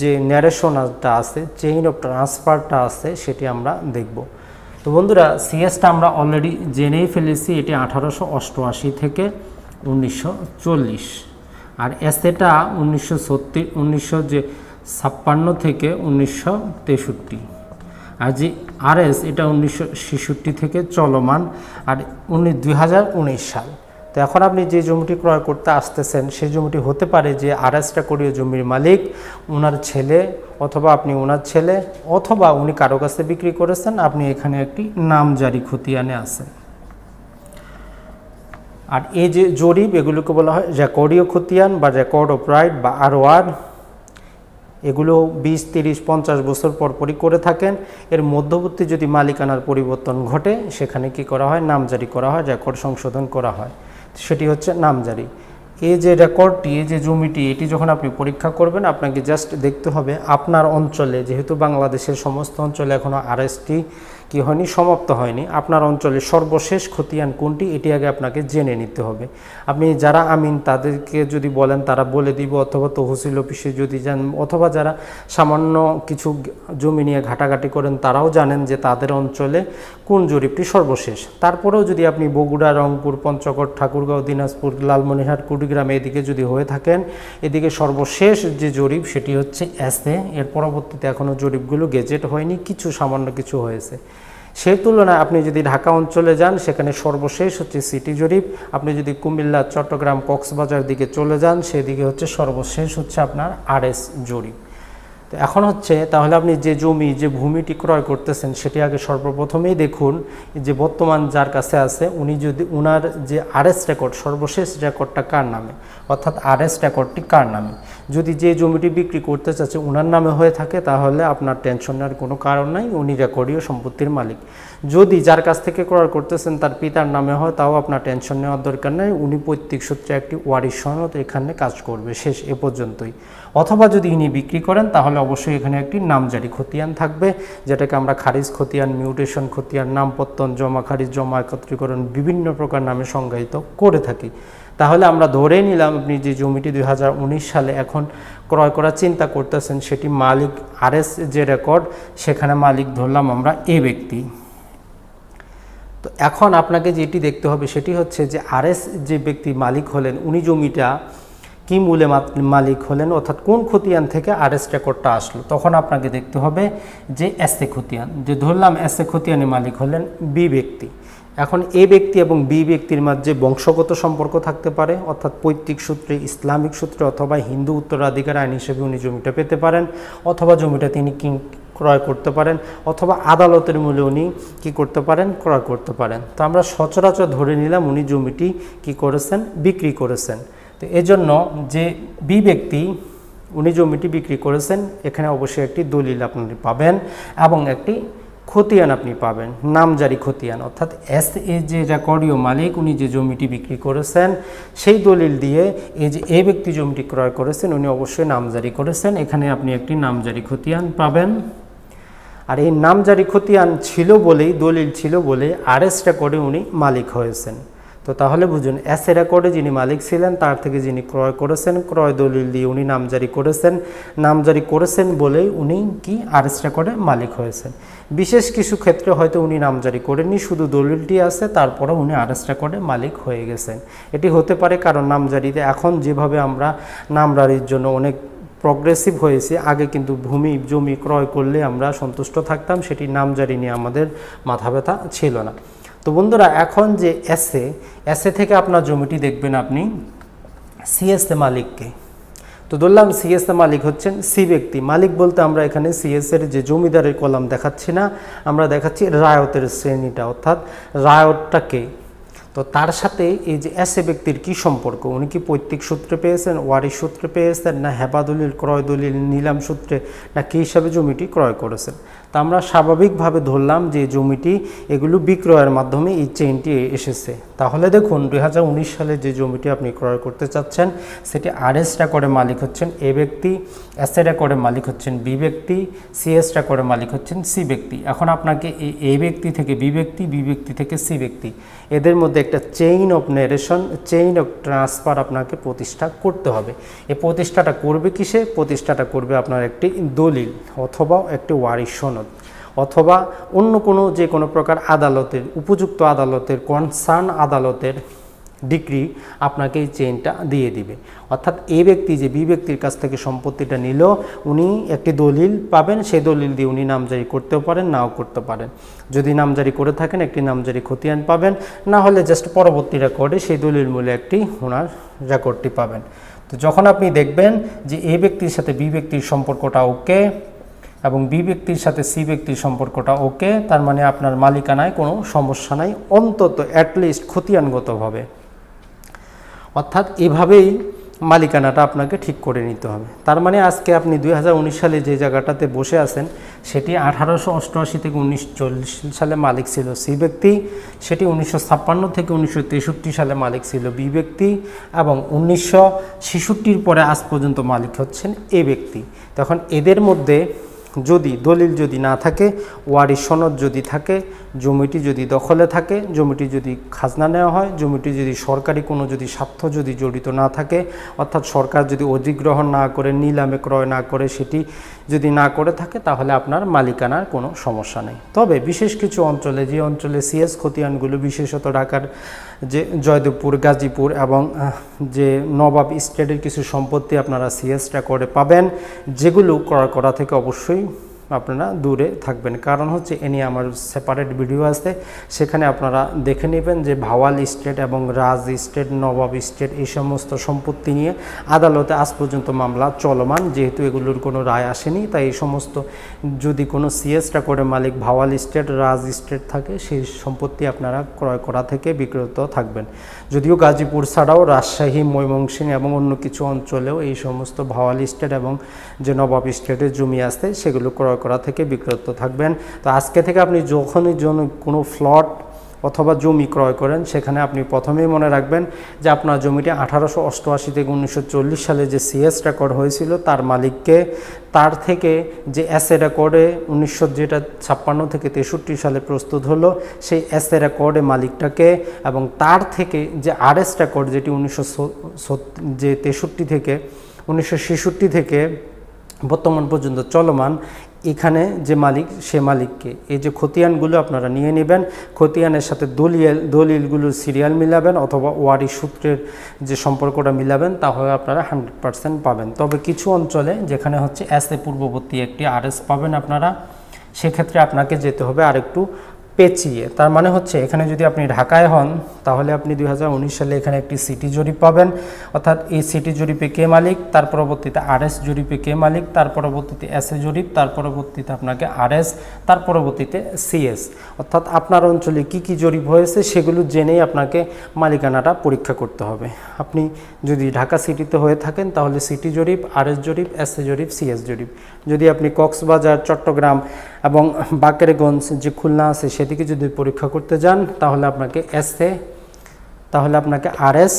Speaker 1: যে ন্যারেশনটা আছে চেইন অফ ট্রান্সফারটা আছে, সেটি আমরা দেখব। তো বন্ধুরা সিএসটা আমরা অলরেডি জেনেই ফেলেছি, এটি আঠারোশো অষ্টআশি থেকে উনিশশো চল্লিশ। আর এসেটা উনিশশো উনিশশো যে ছাপ্পান্ন থেকে উনিশশো তেষট্টি। আর যে আরএস এটা উনিশশো থেকে চলমান আর উনি দুই হাজার উনিশ সাল। তো এখন আপনি যে জমিটি ক্রয় করতে আসতেছেন, সেই জমিটি হতে পারে যে আরএসটা করিয়ে জমির মালিক ওনার ছেলে অথবা আপনি ওনার ছেলে অথবা উনি কারও কাছে বিক্রি করেছেন, আপনি এখানে একটি নামজারি খতিয়ানে আছেন। আর এই যে জরিপ, এগুলোকে বলা হয় রেকর্ডীয় খতিয়ান বা রেকর্ড অফ রাইট বা আরওয়ার এগুলো বিশ, তিরিশ, পঞ্চাশ বছর পর পরই করে থাকেন। এর মধ্যবর্তী যদি মালিকানার পরিবর্তন ঘটে, সেখানে কি করা হয়? নামজারি করা হয় রেকর্ড সংশোধন করা হয়। সেটি হচ্ছে নামজারি। এই যে রেকর্ডটি এই যে জমিটি, এটি যখন আপনি পরীক্ষা করবেন, আপনাকে জাস্ট দেখতে হবে আপনার অঞ্চলে, যেহেতু বাংলাদেশের সমস্ত অঞ্চলে এখনও আরএসটি কি হয়নি, সমাপ্ত হয়নি। আপনার অঞ্চলে সর্বশেষ খতিয়ান কোনটি, এটি আগে আপনাকে জেনে নিতে হবে। আপনি যারা আমিন, তাদেরকে যদি বলেন, তারা বলে দিব, অথবা তহসিল অফিসে যদি যান, অথবা যারা সামান্য কিছু জমি নিয়ে ঘাটাঘাটি করেন, তারাও জানেন যে তাদের অঞ্চলে কোন জরিপটি সর্বশেষ। তারপরেও যদি আপনি বগুড়া, রংপুর, পঞ্চগড়, ঠাকুরগাঁও, দিনাজপুর লালমনিহাট কুড়িগ্রাম এদিকে যদি হয়ে থাকেন, এদিকে সর্বশেষ যে জরিপ, সেটি হচ্ছে এসে এর পরবর্তীতে এখনও জরিপগুলো গেজেট হয়নি, কিছু সামান্য কিছু হয়েছে। সেই তুলনায় আপনি যদি ঢাকা অঞ্চলে যান, সেখানে সর্বশেষ হচ্ছে সিটি জরিপ। আপনি যদি কুমিল্লা, চট্টগ্রাম, কক্সবাজার দিকে চলে যান, সেদিকে হচ্ছে সর্বশেষ হচ্ছে আপনার আরএস জরিপ। তো এখন হচ্ছে তাহলে আপনি যে জমি, যে ভূমিটি ক্রয় করতেছেন সেটি আগে সর্বপ্রথমেই দেখুন যে বর্তমান যার কাছে আছে, উনি যদি উনার যে আরএস রেকর্ড, সর্বশেষ রেকর্ডটা কার নামে? অর্থাৎ আরএস রেকর্ডটি কার নামে? যদি যে জমিটি বিক্রি করতে চাচ্ছে উনার নামে হয়ে থাকে, তাহলে আপনার টেনশন নেওয়ার কোনো কারণ নাই, উনি রেকর্ডীয় সম্পত্তির মালিক। যদি যার কাছ থেকে ক্রয় করতেছেন তার পিতার নামে হয়, তাও আপনার টেনশন নেওয়ার দরকার নেই, উনি পৈতৃক সূত্রে একটি ওয়ারিশ সনদ এখানে কাজ করবে, শেষ এ পর্যন্তই। অথবা যদি ইনি বিক্রি করেন, তাহলে অবশ্যই এখানে একটি নামজারি খতিয়ান থাকবে, যেটাকে আমরা খারিজ খতিয়ান, মিউটেশন খতিয়ান, নামপত্তন, জমা খারিজ, জমা একত্রীকরণ বিভিন্ন প্রকার নামে সংজ্ঞায়িত করে থাকি। তাহলে আমরা ধরে নিলাম আপনি যে জমিটি দুই সালে এখন ক্রয় করার চিন্তা করতেছেন, সেটি মালিক আরএস যে রেকর্ড, সেখানে মালিক ধরলাম আমরা এ ব্যক্তি। তো এখন আপনাকে যেটি দেখতে হবে, সেটি হচ্ছে যে আরএস যে ব্যক্তি মালিক হলেন, উনি জমিটা কি মূলে মালিক হলেন, অর্থাৎ কোন খতিয়ান থেকে আরএস রেকর্ডটা আসলো, তখন আপনাকে দেখতে হবে যে এসে খতিয়ান, যে ধরলাম এসে খতিয়ানে মালিক হলেন বি ব্যক্তি। এখন এ ব্যক্তি এবং বি ব্যক্তির মাঝে বংশগত সম্পর্ক থাকতে পারে, অর্থাৎ পৈতৃক সূত্রে, ইসলামিক সূত্রে, অথবা হিন্দু উত্তরাধিকার আইন হিসেবে উনি জমিটা পেতে পারেন, অথবা জমিটা তিনি কিং ক্রয় করতে পারেন, অথবা আদালতের মূল্যে উনি কী করতে পারেন, ক্রয় করতে পারেন। তো আমরা সচরাচর ধরে নিলাম উনি জমিটি কি করেছেন, বিক্রি করেছেন। তো এজন্য যে বি ব্যক্তি, উনি জমিটি বিক্রি করেছেন, এখানে অবশ্যই একটি দলিল আপনি পাবেন এবং একটি খতিয়ান আপনি পাবেন, নামজারি খতিয়ান। অর্থাৎ এস এ যে রেকর্ডীয় মালিক, উনি যে জমিটি বিক্রি করেছেন, সেই দলিল দিয়ে এই যে এ ব্যক্তি জমিটি ক্রয় করেছেন, উনি অবশ্যই নামজারি করেছেন। এখানে আপনি একটি নামজারি খতিয়ান পাবেন। আর এই নামজারি খতিয়ান ছিল বলেই, দলিল ছিল বলে আর এস রেকর্ডে উনি মালিক হয়েছেন। তো তাহলে বুঝুন এ রেকর্ডে যিনি মালিক ছিলেন, তার থেকে যিনি ক্রয় করেছেন, ক্রয় দলিল দিয়ে উনি নামজারি করেছেন। নামজারি করেছেন বলেই উনি কি আরএস রেকর্ডে মালিক হয়েছেন। বিশেষ কিছু ক্ষেত্রে হয়তো উনি নামজারি করেননি, শুধু দলিলটি আছে তারপরে উনি আরএস রেকর্ডে মালিক হয়ে গেছেন। এটি হতে পারে কারণ নামজারিতে এখন যেভাবে আমরা নামজারির জন্য অনেক প্রগ্রেসিভ হয়েছে, আগে কিন্তু ভূমি, জমি ক্রয় করলে আমরা সন্তুষ্ট থাকতাম, সেটি নামজারি নিয়ে আমাদের মাথা ব্যথা ছিল না। তো বন্ধুরা, এখন যে এসে এসে থেকে আপনার জমিটি দেখবেন আপনি সিএসএ মালিককে। তো ধরলাম সিএসএ মালিক হচ্ছেন সি ব্যক্তি। মালিক বলতে আমরা এখানে সিএসের যে জমিদারের কলাম দেখাচ্ছি না, আমরা দেখাচ্ছি রায়তের শ্রেণীটা, অর্থাৎ রায়তটাকে তো তার সাথে এই যে এসে ব্যক্তির কি সম্পর্ক? উনি কি পৈতৃক সূত্রে পেয়েছেন, ওয়ারিশ সূত্রে পেয়েছেন, না হেবা দলিল ক্রয় দলিল, নিলাম সূত্রে, না কী হিসাবে জমিটি ক্রয় করেছেন? তা আমরা স্বাভাবিকভাবে ধরলাম যে জমিটি এগুলো বিক্রয়ের মাধ্যমে এই চেইনটি এসেছে। তাহলে দেখুন, দুই হাজার উনিশ সালে যে জমিটি আপনি ক্রয় করতে চাচ্ছেন, সেটি আরএস রেকর্ডের মালিক হচ্ছেন এ ব্যক্তি এস এ রেকর্ডের মালিক হচ্ছেন বি ব্যক্তি সিএস রেকর্ডের মালিক হচ্ছেন সি ব্যক্তি। এখন আপনাকে এ ব্যক্তি থেকে বি ব্যক্তি বি ব্যক্তি থেকে সি ব্যক্তি, এদের মধ্যে একটা chain of narration chain of transfer আপনাকে প্রতিষ্ঠা করতে হবে। এ প্রতিষ্ঠাটা করবে কিসে? প্রতিষ্ঠাটা করবে আপনার একটি দলিল অথবা একটি ওয়ারিশ সনদ। অথবা অন্য কোনো যে কোনো প্রকার আদালতের, উপযুক্ত আদালতের কনসার্ন আদালতের ডিগ্রি আপনাকে এই চেইনটা দিয়ে দিবে। অর্থাৎ এই ব্যক্তি যে বি ব্যক্তির কাছ থেকে সম্পত্তিটা নিল, উনি একটি দলিল পাবেন, সেই দলিল দিয়ে উনি নামজারি করতেও পারেন, নাও করতে পারেন। যদি নামজারি করে থাকেন, একটি নামজারি খতিয়ান পাবেন, না হলে জাস্ট পরবর্তী রেকর্ডে সেই দলিল মূলে একটি ওনার রেকর্ডটি পাবেন। তো যখন আপনি দেখবেন যে এ ব্যক্তির সাথে বি ব্যক্তির সম্পর্কটা ওকে এবং বি ব্যক্তির সাথে সি ব্যক্তির সম্পর্কটা ওকে, তার মানে আপনার মালিকানায় কোনো সমস্যা নাই, অন্তত অ্যাটলিস্ট খতিয়ানগতভাবে অর্থাৎ এভাবেই মালিকানাটা আপনাকে ঠিক করে নিতে হবে। তার মানে আজকে আপনি দুই হাজার উনিশ সালে যে জায়গাটাতে বসে আছেন, সেটি আঠারোশো অষ্টআশি থেকে উনিশশো চল্লিশ সালে মালিক ছিল সি ব্যক্তি, সেটি উনিশশো ছাপ্পান্ন থেকে উনিশশো তেষট্টি সালে মালিক ছিল বি ব্যক্তি, এবং উনিশশো পরে আজ পর্যন্ত মালিক হচ্ছেন এ ব্যক্তি। তখন এদের মধ্যে যদি, দলিল যদি না থাকে, ওয়ারি সনদ যদি থাকে, জমিটি যদি দখলে থাকে, জমিটি যদি খাজনা নেওয়া হয়, জমিটি যদি সরকারি কোনো যদি স্বার্থ যদি জড়িত না থাকে, অর্থাৎ সরকার যদি অধিগ্রহণ না করে, নিলামে ক্রয় না করে, সেটি যদি না করে থাকে, তাহলে আপনার মালিকানার কোনো সমস্যা নেই। তবে বিশেষ কিছু অঞ্চলে, যে অঞ্চলে সিএস খতিয়ানগুলো বিশেষত ঢাকার যে জয়দেবপুর, গাজীপুর এবং যে নবাব স্টেটের কিছু সম্পত্তি আপনারা সিএস রেকর্ডে পাবেন, যেগুলো করা করা থেকে অবশ্যই আপনারা দূরে থাকবেন। কারণ হচ্ছে এ নিয়ে আমার সেপারেট ভিডিও আছে। সেখানে আপনারা দেখে নেবেন যে ভাওয়াল স্টেট এবং রাজ স্টেট, নবাব স্টেট এই সমস্ত সম্পত্তি নিয়ে আদালতে আজ পর্যন্ত মামলা চলমান। যেহেতু এগুলোর কোনো রায় আসেনি, তাই এই সমস্ত যদি কোনো সিএসটা করে মালিক ভাওয়াল স্টেট, রাজ স্টেট থাকে, সেই সম্পত্তি আপনারা ক্রয় করা থেকে বিক্রত থাকবেন। যদিও গাজীপুর ছাড়াও রাজশাহী, ময়মনসিংহ এবং অন্য কিছু অঞ্চলেও এই সমস্ত ভাওয়াল স্টেট এবং যে নবাব স্টেটের জমি আছে, সেগুলো ক্রয় করা থেকে বিক্রত থাকবেন। তো আজকে থেকে আপনি যখনই কোনো ফ্লট অথবা জমি ক্রয় করেন, সেখানে আপনি প্রথমেই মনে রাখবেন যে আপনার জমিটি আঠারোশো অষ্টআশি থেকে উনিশশো চল্লিশ সালে যে সিএস রেকর্ড হয়েছিল, তার মালিককে তার থেকে যে এসএ রেকর্ডে উনিশশো যেটা ছাপ্পান্ন থেকে তেষট্টি সালে প্রস্তুত হলো, সেই এসএ রেকর্ডে মালিকটাকে এবং তার থেকে যে আরএস রেকর্ড যেটি উনিশশো যে তেষট্টি থেকে, উনিশশো ছেষট্টি থেকে বর্তমান পর্যন্ত চলমান এখানে যে মালিক, সে মালিককে। এই যে খতিয়ানগুলো আপনারা নিয়ে নেবেন, খতিয়ানের সাথে দলিল, দলিলগুলোর সিরিয়াল মিলাবেন অথবা ওয়ারি সূত্রের যে সম্পর্কটা মিলাবেন, তাহলে আপনারা হান্ড্রেড পারসেন্ট পাবেন। তবে কিছু অঞ্চলে যেখানে হচ্ছে এস এ পূর্ববর্তী একটি আরএস পাবেন আপনারা, সেক্ষেত্রে আপনাকে যেতে হবে আরেকটু পেঁচিয়ে, তার মানে হচ্ছে এখানে যদি আপনি ঢাকায় হন, তাহলে আপনি দুই হাজার উনিশ সালে এখানে একটি সিটি জরিপ পাবেন। অর্থাৎ এই সিটি জরিপে কে মালিক? তার পরবর্তীতে আরএস জরিপে কে মালিক? তার পরবর্তীতে এস এ জরিপ? তার পরবর্তীতে আপনাকে আরএস? তার পরবর্তীতে সিএস অর্থাৎ আপনার অঞ্চলে কি কি জরিপ হয়েছে সেগুলো জেনেই আপনাকে মালিকানাটা পরীক্ষা করতে হবে। আপনি যদি ঢাকা সিটিতে হয়ে থাকেন, তাহলে সিটি জরিপ, আরএস জরিপ, এস এ জরিপ সিএস জরিপ। যদি আপনি কক্সবাজার, চট্টগ্রাম এবং বাকেরগঞ্জ যে খুলনা আছে, সেদিকে যদি পরীক্ষা করতে যান, তাহলে আপনাকে এসে তাহলে আপনাকে আরএস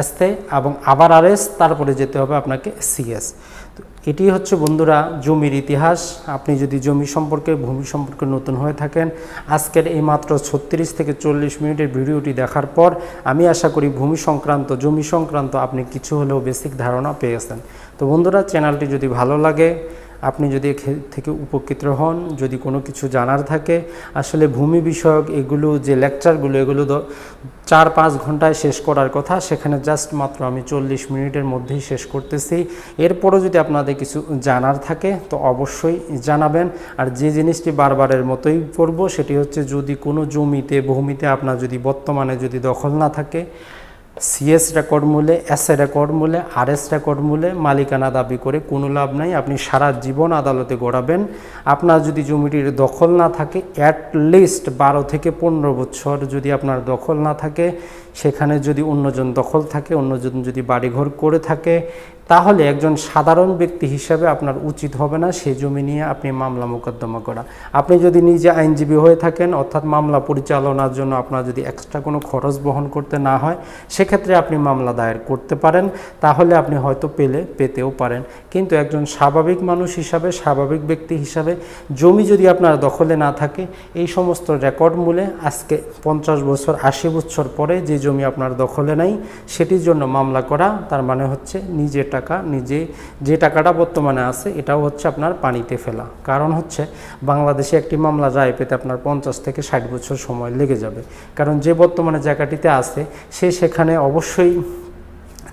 Speaker 1: এসতে এবং আবার আরএস তারপরে যেতে হবে আপনাকে সিএস তো এটি হচ্ছে বন্ধুরা জমির ইতিহাস। আপনি যদি জমি সম্পর্কে, ভূমি সম্পর্কে নতুন হয়ে থাকেন, আজকের এই মাত্র ছত্রিশ থেকে চল্লিশ মিনিটের ভিডিওটি দেখার পর আমি আশা করি ভূমি সংক্রান্ত, জমি সংক্রান্ত আপনি কিছু হলেও বেসিক ধারণা পেয়েছেন তো বন্ধুরা, চ্যানেলটি যদি ভালো লাগে আপনি যদি থেকে উপকৃত হন, যদি কোনো কিছু জানার থাকে, আসলে ভূমি বিষয়ক এগুলো যে লেকচারগুলো, এগুলো চার পাঁচ ঘন্টায় শেষ করার কথা, সেখানে জাস্ট মাত্র আমি চল্লিশ মিনিটের মধ্যেই শেষ করতেছি। এরপরও যদি আপনাদের কিছু জানার থাকে, তো অবশ্যই জানাবেন। আর যে জিনিসটি বারবারের মতোই করব সেটি হচ্ছে যদি কোনো জমিতে, ভূমিতে আপনার যদি বর্তমানে যদি দখল না থাকে সিএস রেকর্ড মূলে এস এ রেকর্ড মূলে আর এস রেকর্ড মূলে মালিকানা দাবি করে কোনো লাভ নাই। আপনি সারা জীবন আদালতে গড়াবেন। আপনার যদি জমিটির দখল না থাকে অ্যাট লিস্ট বারো থেকে পনেরো বছর যদি আপনার দখল না থাকে সেখানে যদি অন্যজন দখল থাকে, অন্যজন যদি বাড়িঘর করে থাকে, তাহলে একজন সাধারণ ব্যক্তি হিসাবে আপনার উচিত হবে না সেই জমি নিয়ে আপনি মামলা মোকদ্দমা করা। আপনি যদি নিজে আইনজীবী হয়ে থাকেন, অর্থাৎ মামলা পরিচালনার জন্য আপনার যদি এক্সট্রা কোনো খরচ বহন করতে না হয়, সেক্ষেত্রে আপনি মামলা দায়ের করতে পারেন, তাহলে আপনি হয়তো পেলে, পেতেও পারেন। কিন্তু একজন স্বাভাবিক মানুষ হিসাবে, স্বাভাবিক ব্যক্তি হিসাবে জমি যদি আপনার দখলে না থাকে, এই সমস্ত রেকর্ড মূলে আজকে পঞ্চাশ বছর, আশি বছর পরে যে জমি আপনার দখলে নাই, সেটির জন্য মামলা করা, তার মানে হচ্ছে নিজের টাকা, নিজে যে টাকাটা বর্তমানে আছে, এটাও হচ্ছে আপনার পানিতে ফেলা। কারণ হচ্ছে বাংলাদেশে একটি মামলা রায় পেতে আপনার পঞ্চাশ থেকে ষাট বছর সময় লেগে যাবে। কারণ যে বর্তমানে জায়গাটিতে আছে, সে সেখানে অবশ্যই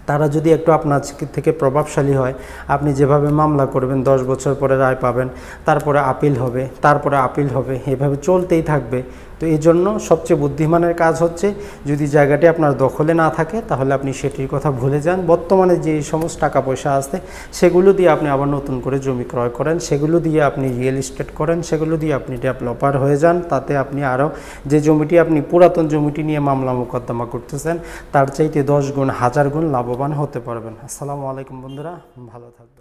Speaker 1: তারা যদি একটু আপনার থেকে প্রভাবশালী হয়, আপনি যেভাবে মামলা করবেন, দশ বছর পরে রায় পাবেন, তারপরে আপিল হবে, তারপরে আপিল হবে, এভাবে চলতেই থাকবে। তো এই জন্য সবচেয়ে বুদ্ধিমানের কাজ হচ্ছে যদি জায়গাটি আপনার দখলে না থাকে, তাহলে আপনি সেটির কথা ভুলে যান। বর্তমানে যে সমস্ত টাকা পয়সা আছে, সেগুলো দিয়ে আপনি আবার নতুন করে জমি ক্রয় করেন। সেগুলো দিয়ে আপনি রিয়েল এস্টেট করেন। সেগুলো দিয়ে আপনি ডেভেলপার হয়ে যান। তাতে আপনি আরও যে জমিটি আপনি পুরাতন জমিটি নিয়ে মামলা মোকদ্দমা করতেছেন, তার চাইতে দশ গুণ, হাজার গুণ লাভবান হতে পারবেন। আসসালামু আলাইকুম বন্ধুরা, ভালো থাকবেন।